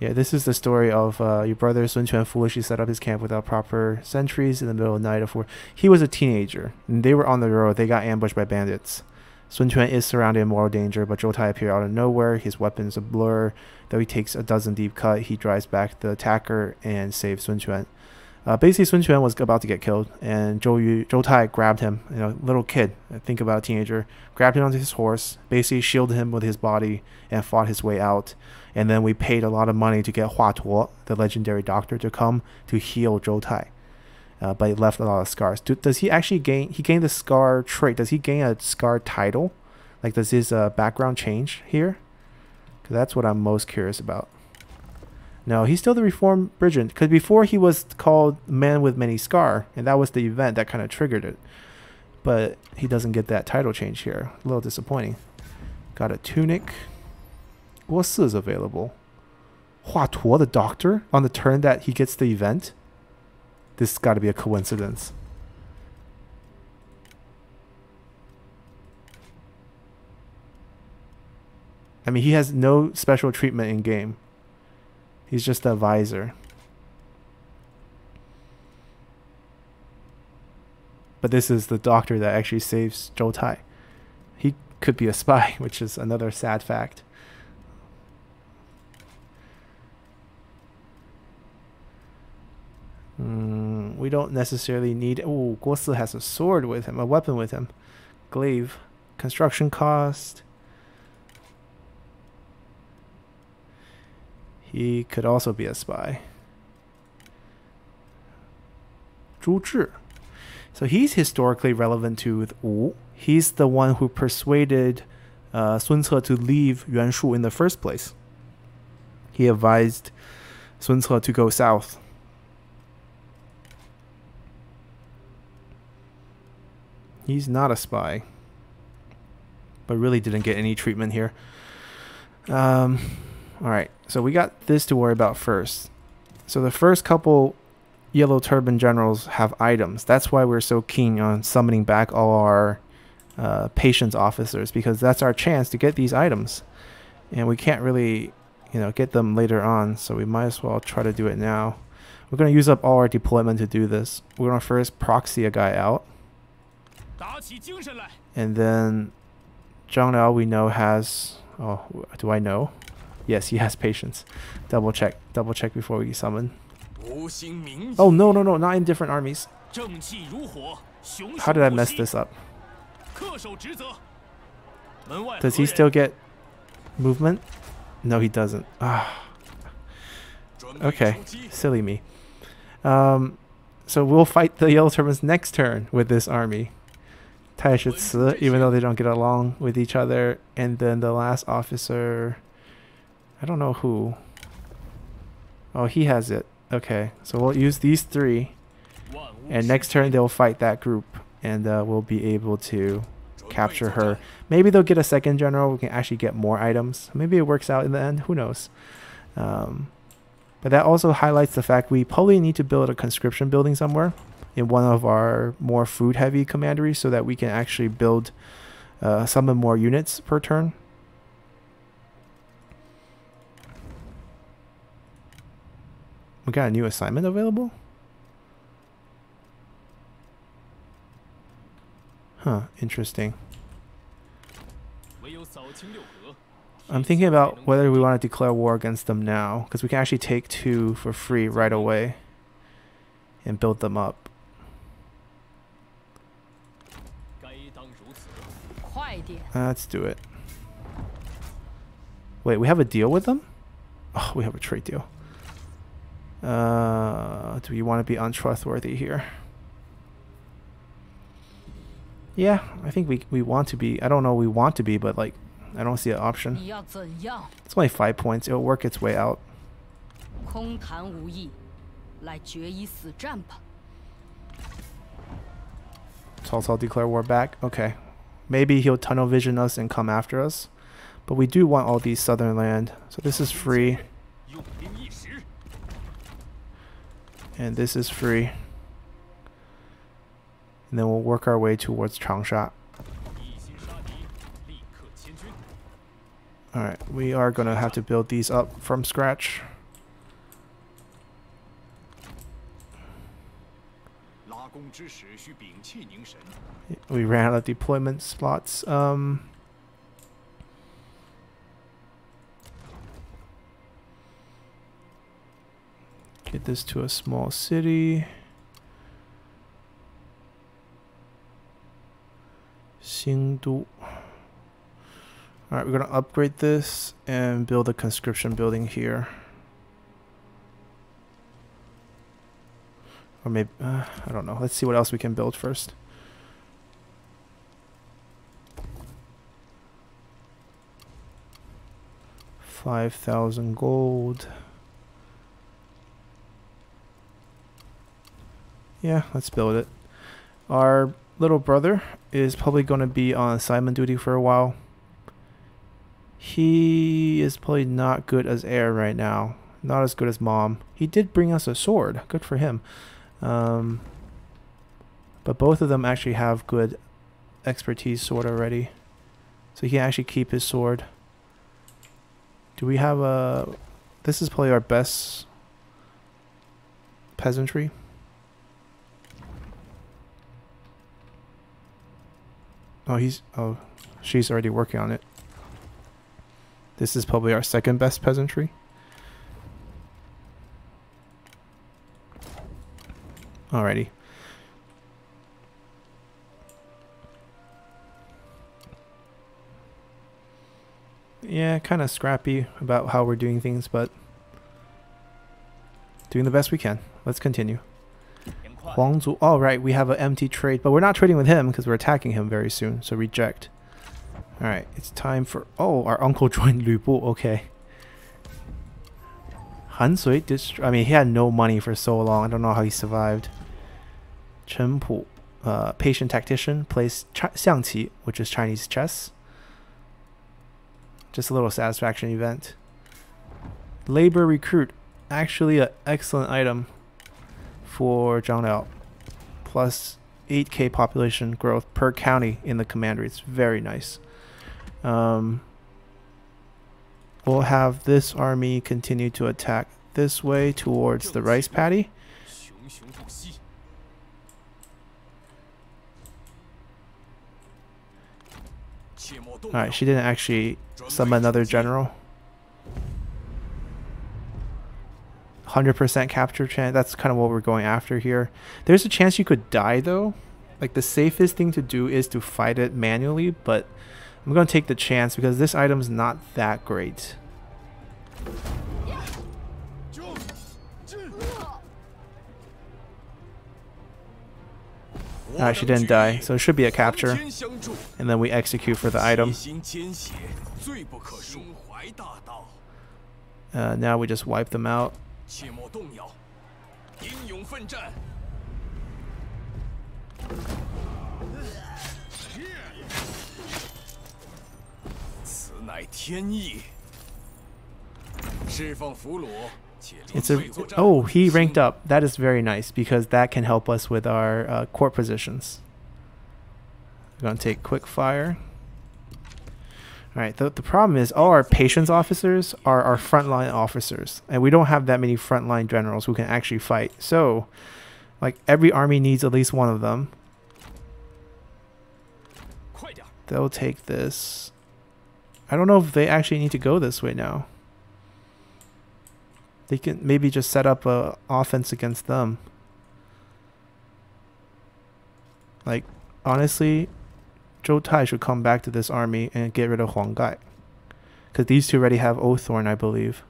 Speaker 1: Yeah, this is the story of uh, your brother Sun Quan foolishly set up his camp without proper sentries in the middle of the night. Of war. He was a teenager, and they were on the road. They got ambushed by bandits. Sun Quan is surrounded in mortal danger, but Zhou Tai appears out of nowhere. His weapon is a blur. Though he takes a dozen deep cut, he drives back the attacker and saves Sun Quan. Uh, basically, Sun Quan was about to get killed, and Zhou, Yu, Zhou Tai grabbed him, you know, little kid, I think about a teenager, grabbed him onto his horse, basically shielded him with his body, and fought his way out. And then we paid a lot of money to get Hua Tuo, the legendary doctor, to come to heal Zhou Tai. Uh, but he left a lot of scars. Do, does he actually gain? He gained the scar trait. Does he gain a scar title? Like, does his uh, background change here? Because that's what I'm most curious about. No, he's still the Reformed Brigand. Because before he was called Man with Many Scar, and that was the event that kind of triggered it. But he doesn't get that title change here. A little disappointing. Got a tunic. Guo is available. Hua Tuo, the doctor, on the turn that he gets the event. This has got to be a coincidence. I mean, he has no special treatment in game. He's just a visor. But this is the doctor that actually saves Zhou Tai. He could be a spy, which is another sad fact. Mm, we don't necessarily need... Oh, Guo Si has a sword with him, a weapon with him. Glaive. Construction cost. He could also be a spy. Zhu Zhi. So he's historically relevant to Wu. He's the one who persuaded uh, Sun Ce to leave Yuan Shu in the first place. He advised Sun Ce to go south. He's not a spy, but really didn't get any treatment here. Um, Alright, so we got this to worry about first. So the first couple Yellow Turban Generals have items. That's why we're so keen on summoning back all our uh, patience officers, because that's our chance to get these items. And we can't really, you know, get them later on, so we might as well try to do it now. We're going to use up all our deployment to do this. We're going to first proxy a guy out. And then Zhang Liao we know has... Oh, do I know? Yes, he has patience. Double check. Double check before we summon. Oh, no, no, no. Not in different armies. How did I mess this up? Does he still get movement? No, he doesn't. Ah. Okay. Silly me. Um, so we'll fight the Yellow Turbans next turn with this army. Taishi even though they don't get along with each other. And then the last officer... I don't know who. Oh, he has it. Okay, so we'll use these three. And next turn they'll fight that group. And uh, we'll be able to capture her. Maybe they'll get a second general. We can actually get more items. Maybe it works out in the end. Who knows? Um, but that also highlights the fact we probably need to build a conscription building somewhere in one of our more food heavy commanderies so that we can actually build uh, more units per turn. We got a new assignment available? Huh, interesting. I'm thinking about whether we want to declare war against them now, because we can actually take two for free right away and build them up. Let's do it. Wait, we have a deal with them? Oh, we have a trade deal. Uh, do we want to be untrustworthy here? Yeah, I think we we want to be. I don't know we want to be, but like, I don't see an option. It's only five points. It'll work its way out. Cao Cao declare war back. Okay. Maybe he'll tunnel vision us and come after us. But we do want all these southern land. So this is free. And this is free. And then we'll work our way towards Changsha. Alright, we are going to have to build these up from scratch. We ran out of deployment slots. Um, get this to a small city. Xingdu. Alright, we're going to upgrade this and build a conscription building here. Or maybe, uh, I don't know. Let's see what else we can build first. Five thousand gold. Yeah, let's build it. Our little brother is probably going to be on assignment duty for a while. He is probably not good as heir right now. Not as good as mom. He did bring us a sword. Good for him. Um, but both of them actually have good expertise sword already. So he can actually keep his sword. Do we have a... This is probably our best peasantry. Oh, he's... Oh, she's already working on it. This is probably our second best peasantry. Alrighty. Yeah, kind of scrappy about how we're doing things, but doing the best we can. Let's continue. Huang Zu. All oh, right, we have an empty trade, but we're not trading with him because we're attacking him very soon. So reject. All right, it's time for. Oh, our uncle joined Lü Bu. Okay. Han Sui I mean, he had no money for so long. I don't know how he survived. Cheng Pu, uh, patient tactician, plays Xiangqi, which is Chinese chess. Just a little satisfaction event. Labor recruit, actually an excellent item for Zhang Liao. Plus 8k population growth per county in the commander. It's very nice. Um, we'll have this army continue to attack this way towards the rice paddy. Alright, she didn't actually summon another general. 100% capture chance. That's kind of what we're going after here. There's a chance you could die though. Like the safest thing to do is to fight it manually, but I'm going to take the chance because this item's not that great. Ah, she didn't die, so it should be a capture. And then we execute for the item. Uh, now we just wipe them out. It's a oh he ranked up. That is very nice because that can help us with our uh, court positions. We're gonna take quick fire. All right. The the problem is all our patience officers are our frontline officers, and we don't have that many frontline generals who can actually fight. So, like every army needs at least one of them. They'll take this. I don't know if they actually need to go this way now. They can maybe just set up a offense against them. Like, honestly, Zhou Tai should come back to this army and get rid of Huang Gai. Because these two already have Oathsworn, I believe.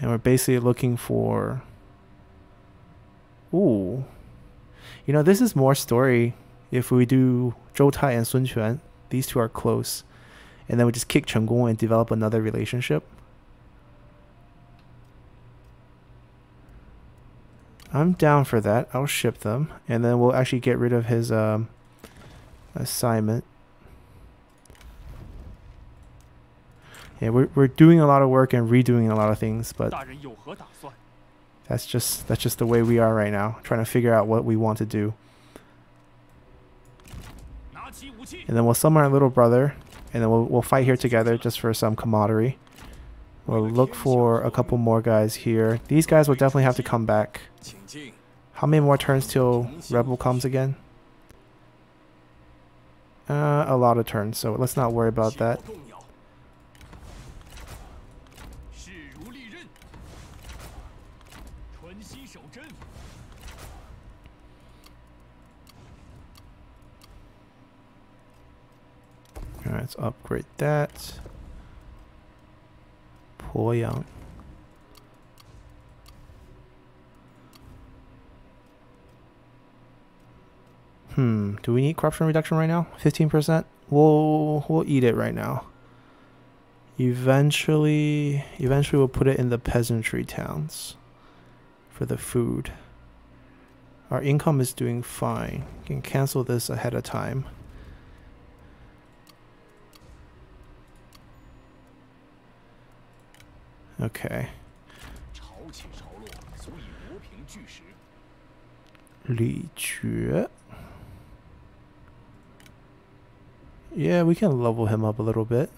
Speaker 1: And we're basically looking for Ooh. You know, this is more story if we do Zhou Tai and Sun Quan these two are close. And then we just kick Chen Gong and develop another relationship. I'm down for that. I'll ship them. And then we'll actually get rid of his um, assignment. Yeah, we're, we're doing a lot of work and redoing a lot of things, but that's just that's just the way we are right now, trying to figure out what we want to do. And then we'll summon our little brother, and then we'll, we'll fight here together just for some camaraderie. We'll look for a couple more guys here. These guys will definitely have to come back. How many more turns till Rebel comes again? Uh, a lot of turns, so let's not worry about that. Let's upgrade that. Poyang. Hmm, do we need corruption reduction right now? 15%? We'll, we'll eat it right now. Eventually, eventually we'll put it in the peasantry towns for the food. Our income is doing fine. Can cancel this ahead of time. Okay. Li Jue. Yeah, we can level him up a little bit.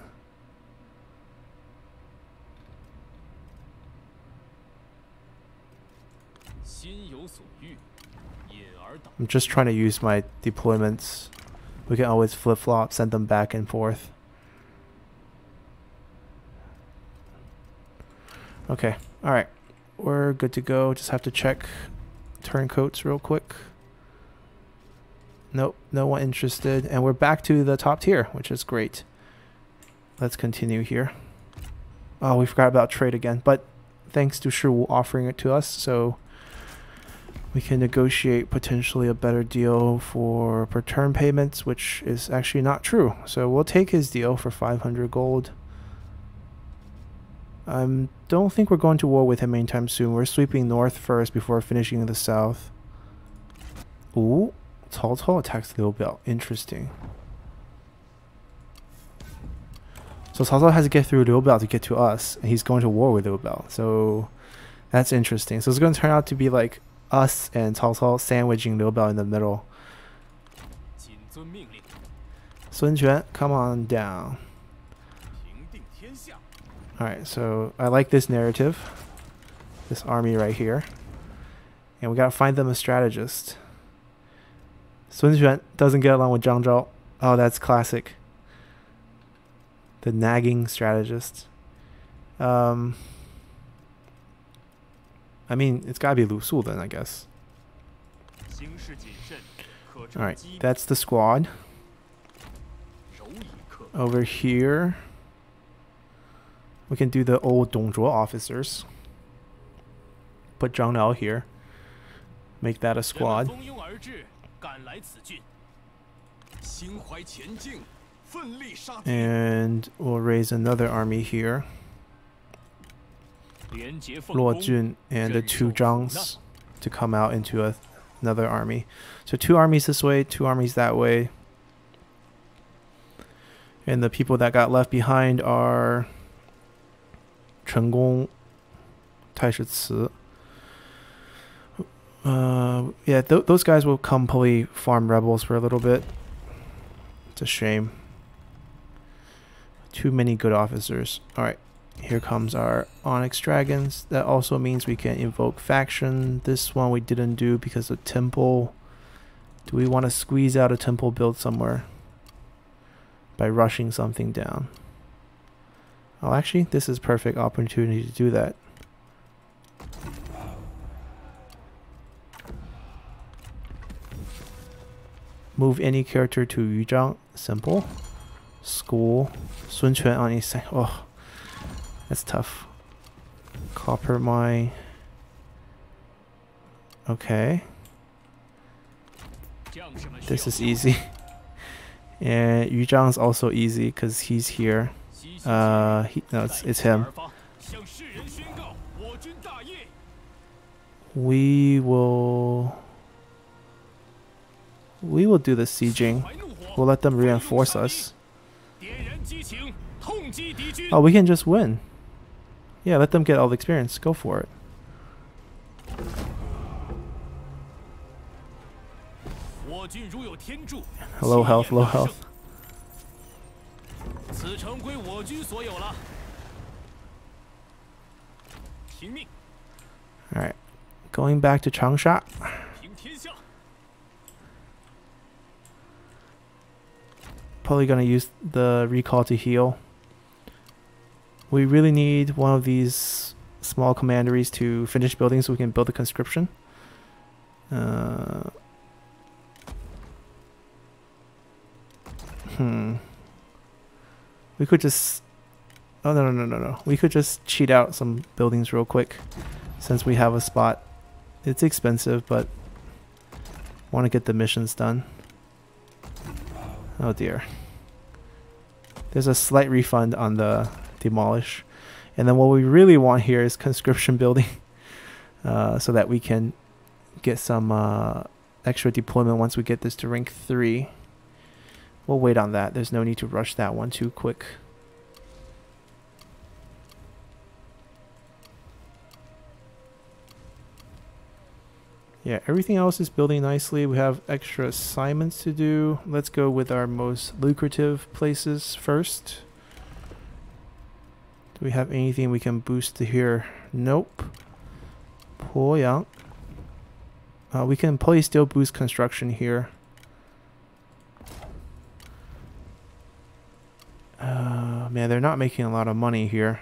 Speaker 1: I'm just trying to use my deployments. We can always flip-flop, send them back and forth. Okay, alright. We're good to go. Just have to check turncoats real quick. Nope, no one interested. And we're back to the top tier, which is great. Let's continue here. Oh, we forgot about trade again. But thanks to Shiwu offering it to us, so we can negotiate potentially a better deal for per turn payments, which is actually not true. So we'll take his deal for 500 gold. I um, don't think we're going to war with him anytime soon. We're sweeping north first before finishing the south. Ooh, Cao Cao attacks Liu Biao. Interesting. So Cao Cao has to get through Liu Biao to get to us, and he's going to war with Liu Biao. So that's interesting. So it's going to turn out to be like us and Cao Cao sandwiching Liu Biao in the middle. Sun Quan, come on down. Alright, so I like this narrative. This army right here. And we gotta find them a strategist. Sun Quan doesn't get along with Zhang Zhao. Oh, that's classic. The nagging strategist. Um, I mean, it's gotta be Lu Su then, I guess. Alright, that's the squad. Over here. We can do the old Dongzhuo officers. Put Zhang Nao here. Make that a squad. And we'll raise another army here. Luo Jun and the two Zhangs to come out into a, another army. So two armies this way, two armies that way. And the people that got left behind are 成功太史慈 uh, yeah, th those guys will come probably farm rebels for a little bit. It's a shame. Too many good officers. Alright, here comes our Onyx Dragons. That also means we can invoke faction. This one we didn't do because of temple. Do we want to squeeze out a temple build somewhere? By rushing something down. Oh, actually, this is perfect opportunity to do that. Move any character to Yuzhang. Simple. School. Sun Quan on each side. Oh, that's tough. Copper mine. Okay. This is easy. And Yu Zhang's also easy because he's here. Uh, he, no, it's, it's him. We will... We will do the sieging. We'll let them reinforce us. Oh, we can just win. Yeah, let them get all the experience. Go for it. Low health, low health. Alright. Going back to Changsha. Probably gonna use the recall to heal. We really need one of these small commanderies to finish building so we can build the conscription. Uh, hmm. We could just... Oh, no, no, no, no, no. We could just cheat out some buildings real quick since we have a spot. It's expensive, but want to get the missions done. Oh dear. There's a slight refund on the demolish. And then what we really want here is conscription building uh, so that we can get some uh, extra deployment once we get this to rank 3. We'll wait on that. There's no need to rush that one too quick. Yeah, everything else is building nicely. We have extra assignments to do. Let's go with our most lucrative places first. Do we have anything we can boost to here? Nope. Poyang. Uh, we can probably still boost construction here. Uh, man, they're not making a lot of money here.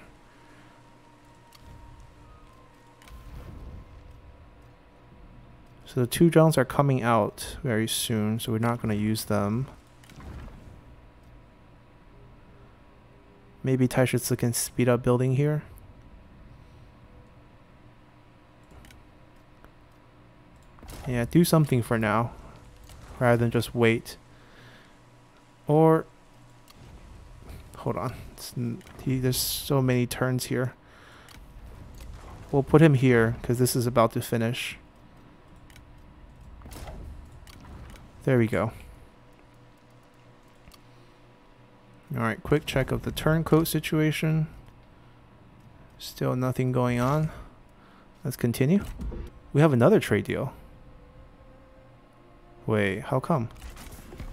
Speaker 1: So the two drones are coming out very soon, so we're not going to use them. Maybe Taishi Ci can speed up building here. Yeah, do something for now, rather than just wait. Or, hold on, he, there's so many turns here. We'll put him here, because this is about to finish. There we go. Alright, quick check of the turncoat situation. Still nothing going on. Let's continue. We have another trade deal. Wait, how come?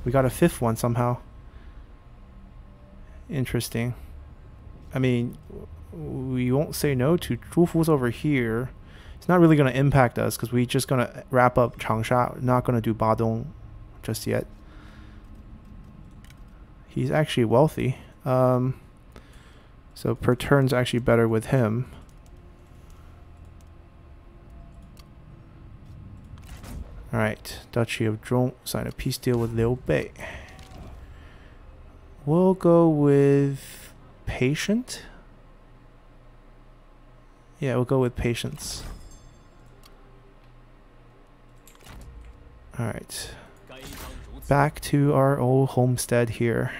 Speaker 1: We got a fifth one somehow. Interesting. I mean, we won't say no to Zhufu's over here. It's not really going to impact us because we're just going to wrap up Changsha. Not going to do Badong just yet. He's actually wealthy. Um, so per turn's actually better with him. Alright, Duchy of Zhong signed a peace deal with Liu Bei. We'll go with patient. Yeah, we'll go with patience. Alright back to our old homestead here.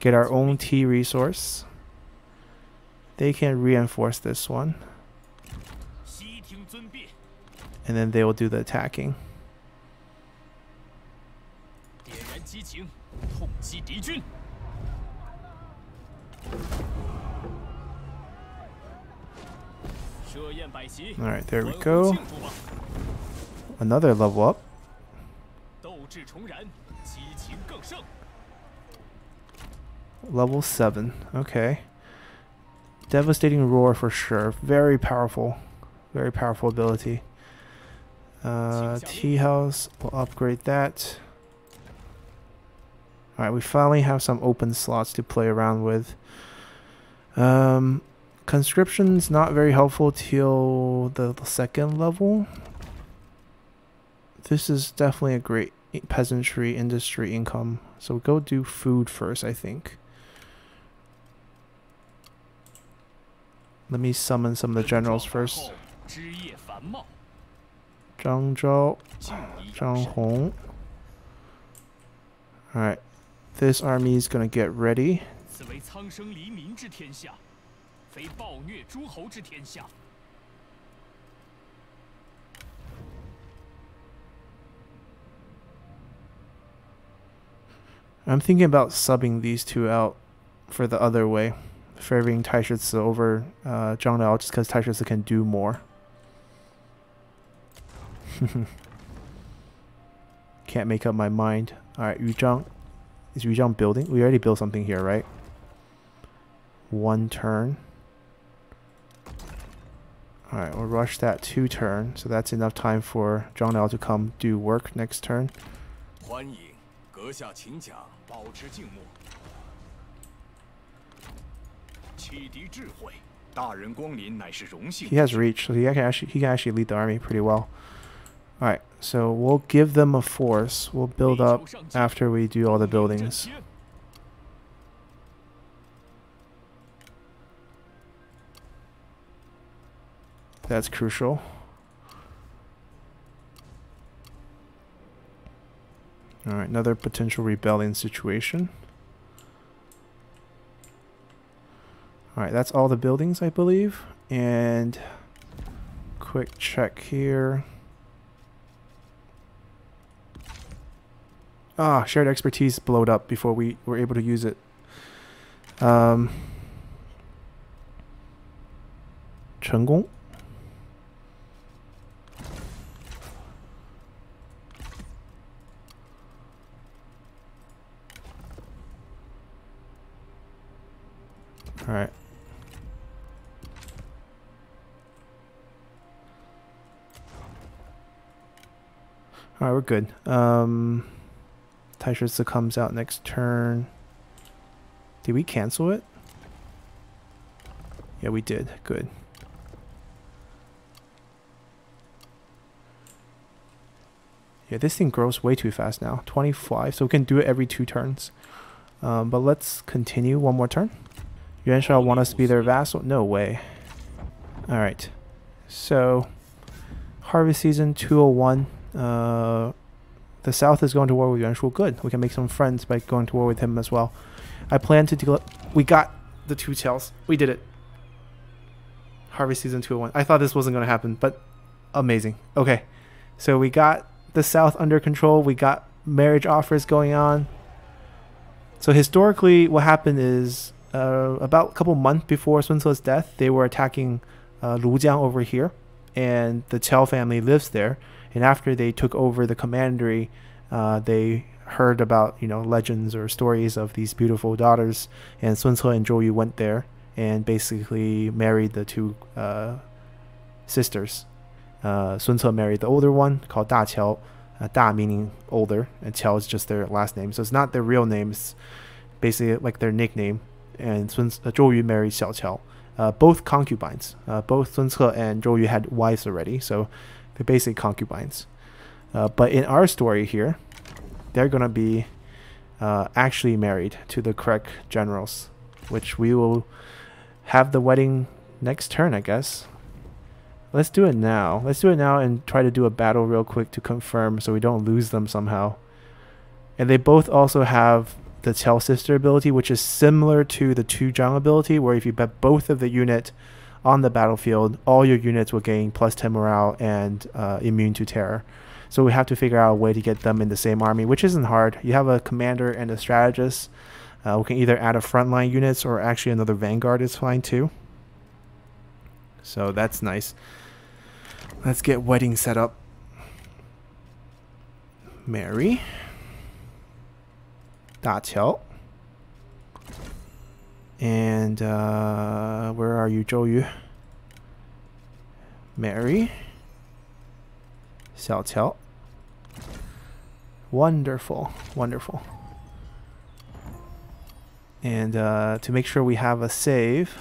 Speaker 1: Get our own tea resource. They can reinforce this one. And then they will do the attacking. Alright, there we go. Another level up. Level 7. Okay. Devastating Roar for sure. Very powerful. Very powerful ability. Uh, Tea House. We'll upgrade that. Alright, we finally have some open slots to play around with. Um, conscription's not very helpful till the, the second level. This is definitely a great peasantry industry income. So go do food first, I think. Let me summon some of the generals first. Zhang Zhao, Zhang Hong. Alright, this army is gonna get ready. I'm thinking about subbing these two out for the other way, favoring Taishi over uh, Zhang Liao just because Taishi can do more. Can't make up my mind. Alright, Yu Zhang. Is Zhang building? We already built something here, right? One turn. Alright, we'll rush that two turn, so that's enough time for Zhang Liao to come do work next turn. He has reach, so he can actually he can actually lead the army pretty well. Alright, so we'll give them a force. We'll build up after we do all the buildings. That's crucial. Alright, another potential rebellion situation. Alright, that's all the buildings, I believe. And quick check here. Ah, shared expertise blowed up before we were able to use it. Um, 成功. All right. All right, we're good. Um, Taishi comes out next turn. Did we cancel it? Yeah, we did. Good. Yeah, this thing grows way too fast now. 25, so we can do it every two turns. Um, but let's continue one more turn. Yuan Shao want us to be their vassal? No way. Alright. So, harvest season 201. Uh, the South is going to war with Yuan Shu. Good. We can make some friends by going to war with him as well. I plan to deal. We got the two tails. We did it. Harvest season 201. I thought this wasn't going to happen, but amazing. Okay. So we got the South under control. We got marriage offers going on. So historically, what happened is uh, about a couple months before Sun Ce's death, they were attacking uh, Lujiang over here, and the Qiao family lives there. And after they took over the commandery, uh, they heard about you know legends or stories of these beautiful daughters, and Sun Ce and Zhou Yu went there and basically married the two uh, sisters. Uh, Sun Ce married the older one called Da Qiao, uh, Da meaning older, and Qiao is just their last name. So it's not their real names, basically like their nickname. And Sun uh, Zhou Yu married Xiao Qiao. Uh, both concubines. Uh, both Sun Ce and Zhou Yu had wives already, so they're basically concubines. Uh, but in our story here, they're going to be uh, actually married to the correct generals, which we will have the wedding next turn, I guess. Let's do it now. Let's do it now and try to do a battle real quick to confirm so we don't lose them somehow. And they both also have the Tell Sister ability, which is similar to the Two Zhang ability, where if you bet both of the unit on the battlefield, all your units will gain plus 10 morale and uh, immune to terror. So we have to figure out a way to get them in the same army, which isn't hard. You have a commander and a strategist. Uh, we can either add a frontline units or actually another vanguard is fine too. So that's nice. Let's get wedding set up. Marry. Da Qiao. And uh, where are you, Zhou Yu? Marry. Xiao Qiao. Wonderful, wonderful. And uh, to make sure we have a save,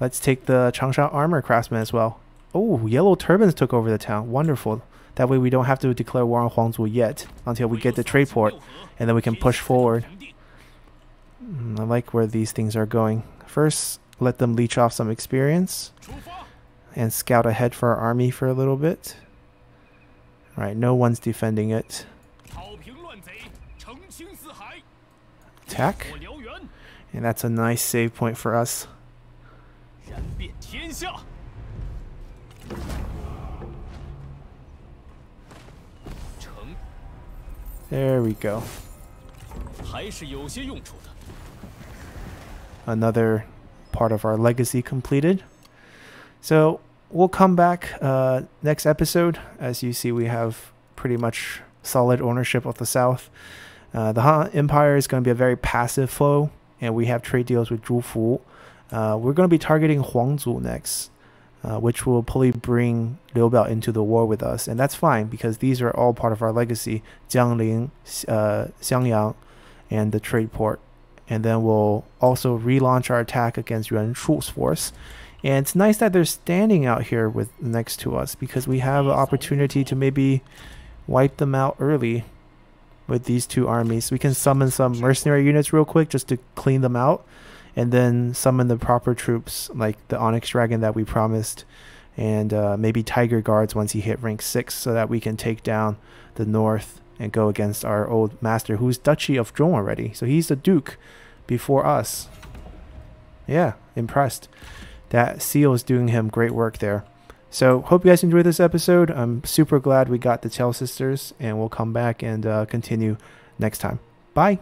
Speaker 1: let's take the Changsha Armor Craftsman as well. Oh, Yellow Turbans took over the town. Wonderful. That way we don't have to declare war on Huang Zu yet until we get the trade port, and then we can push forward. Mm, I like where these things are going. First, let them leech off some experience and scout ahead for our army for a little bit. Alright, no one's defending it. attack. And that's a nice save point for us. There we go. Another part of our legacy completed. So we'll come back uh, next episode. As you see, we have pretty much solid ownership of the South. Uh, the Han Empire is going to be a very passive foe, and we have trade deals with Zhu Uh, we're going to be targeting Huang Zu next, uh, which will probably bring Liu Biao into the war with us, and that's fine because these are all part of our legacy: Jiangling, uh, Xiangyang, and the trade port. And then we'll also relaunch our attack against Yuan Shu's force. And it's nice that they're standing out here with next to us because we have an opportunity to maybe wipe them out early with these two armies. We can summon some mercenary units real quick just to clean them out and then summon the proper troops like the Onyx Dragon that we promised and uh, maybe Tiger Guards once he hit rank 6 so that we can take down the north and go against our old master who's Duchy of Zhong already. So he's the Duke before us. Yeah, impressed. That seal is doing him great work there. So hope you guys enjoyed this episode. I'm super glad we got the Tell Sisters, and we'll come back and uh, continue next time. Bye.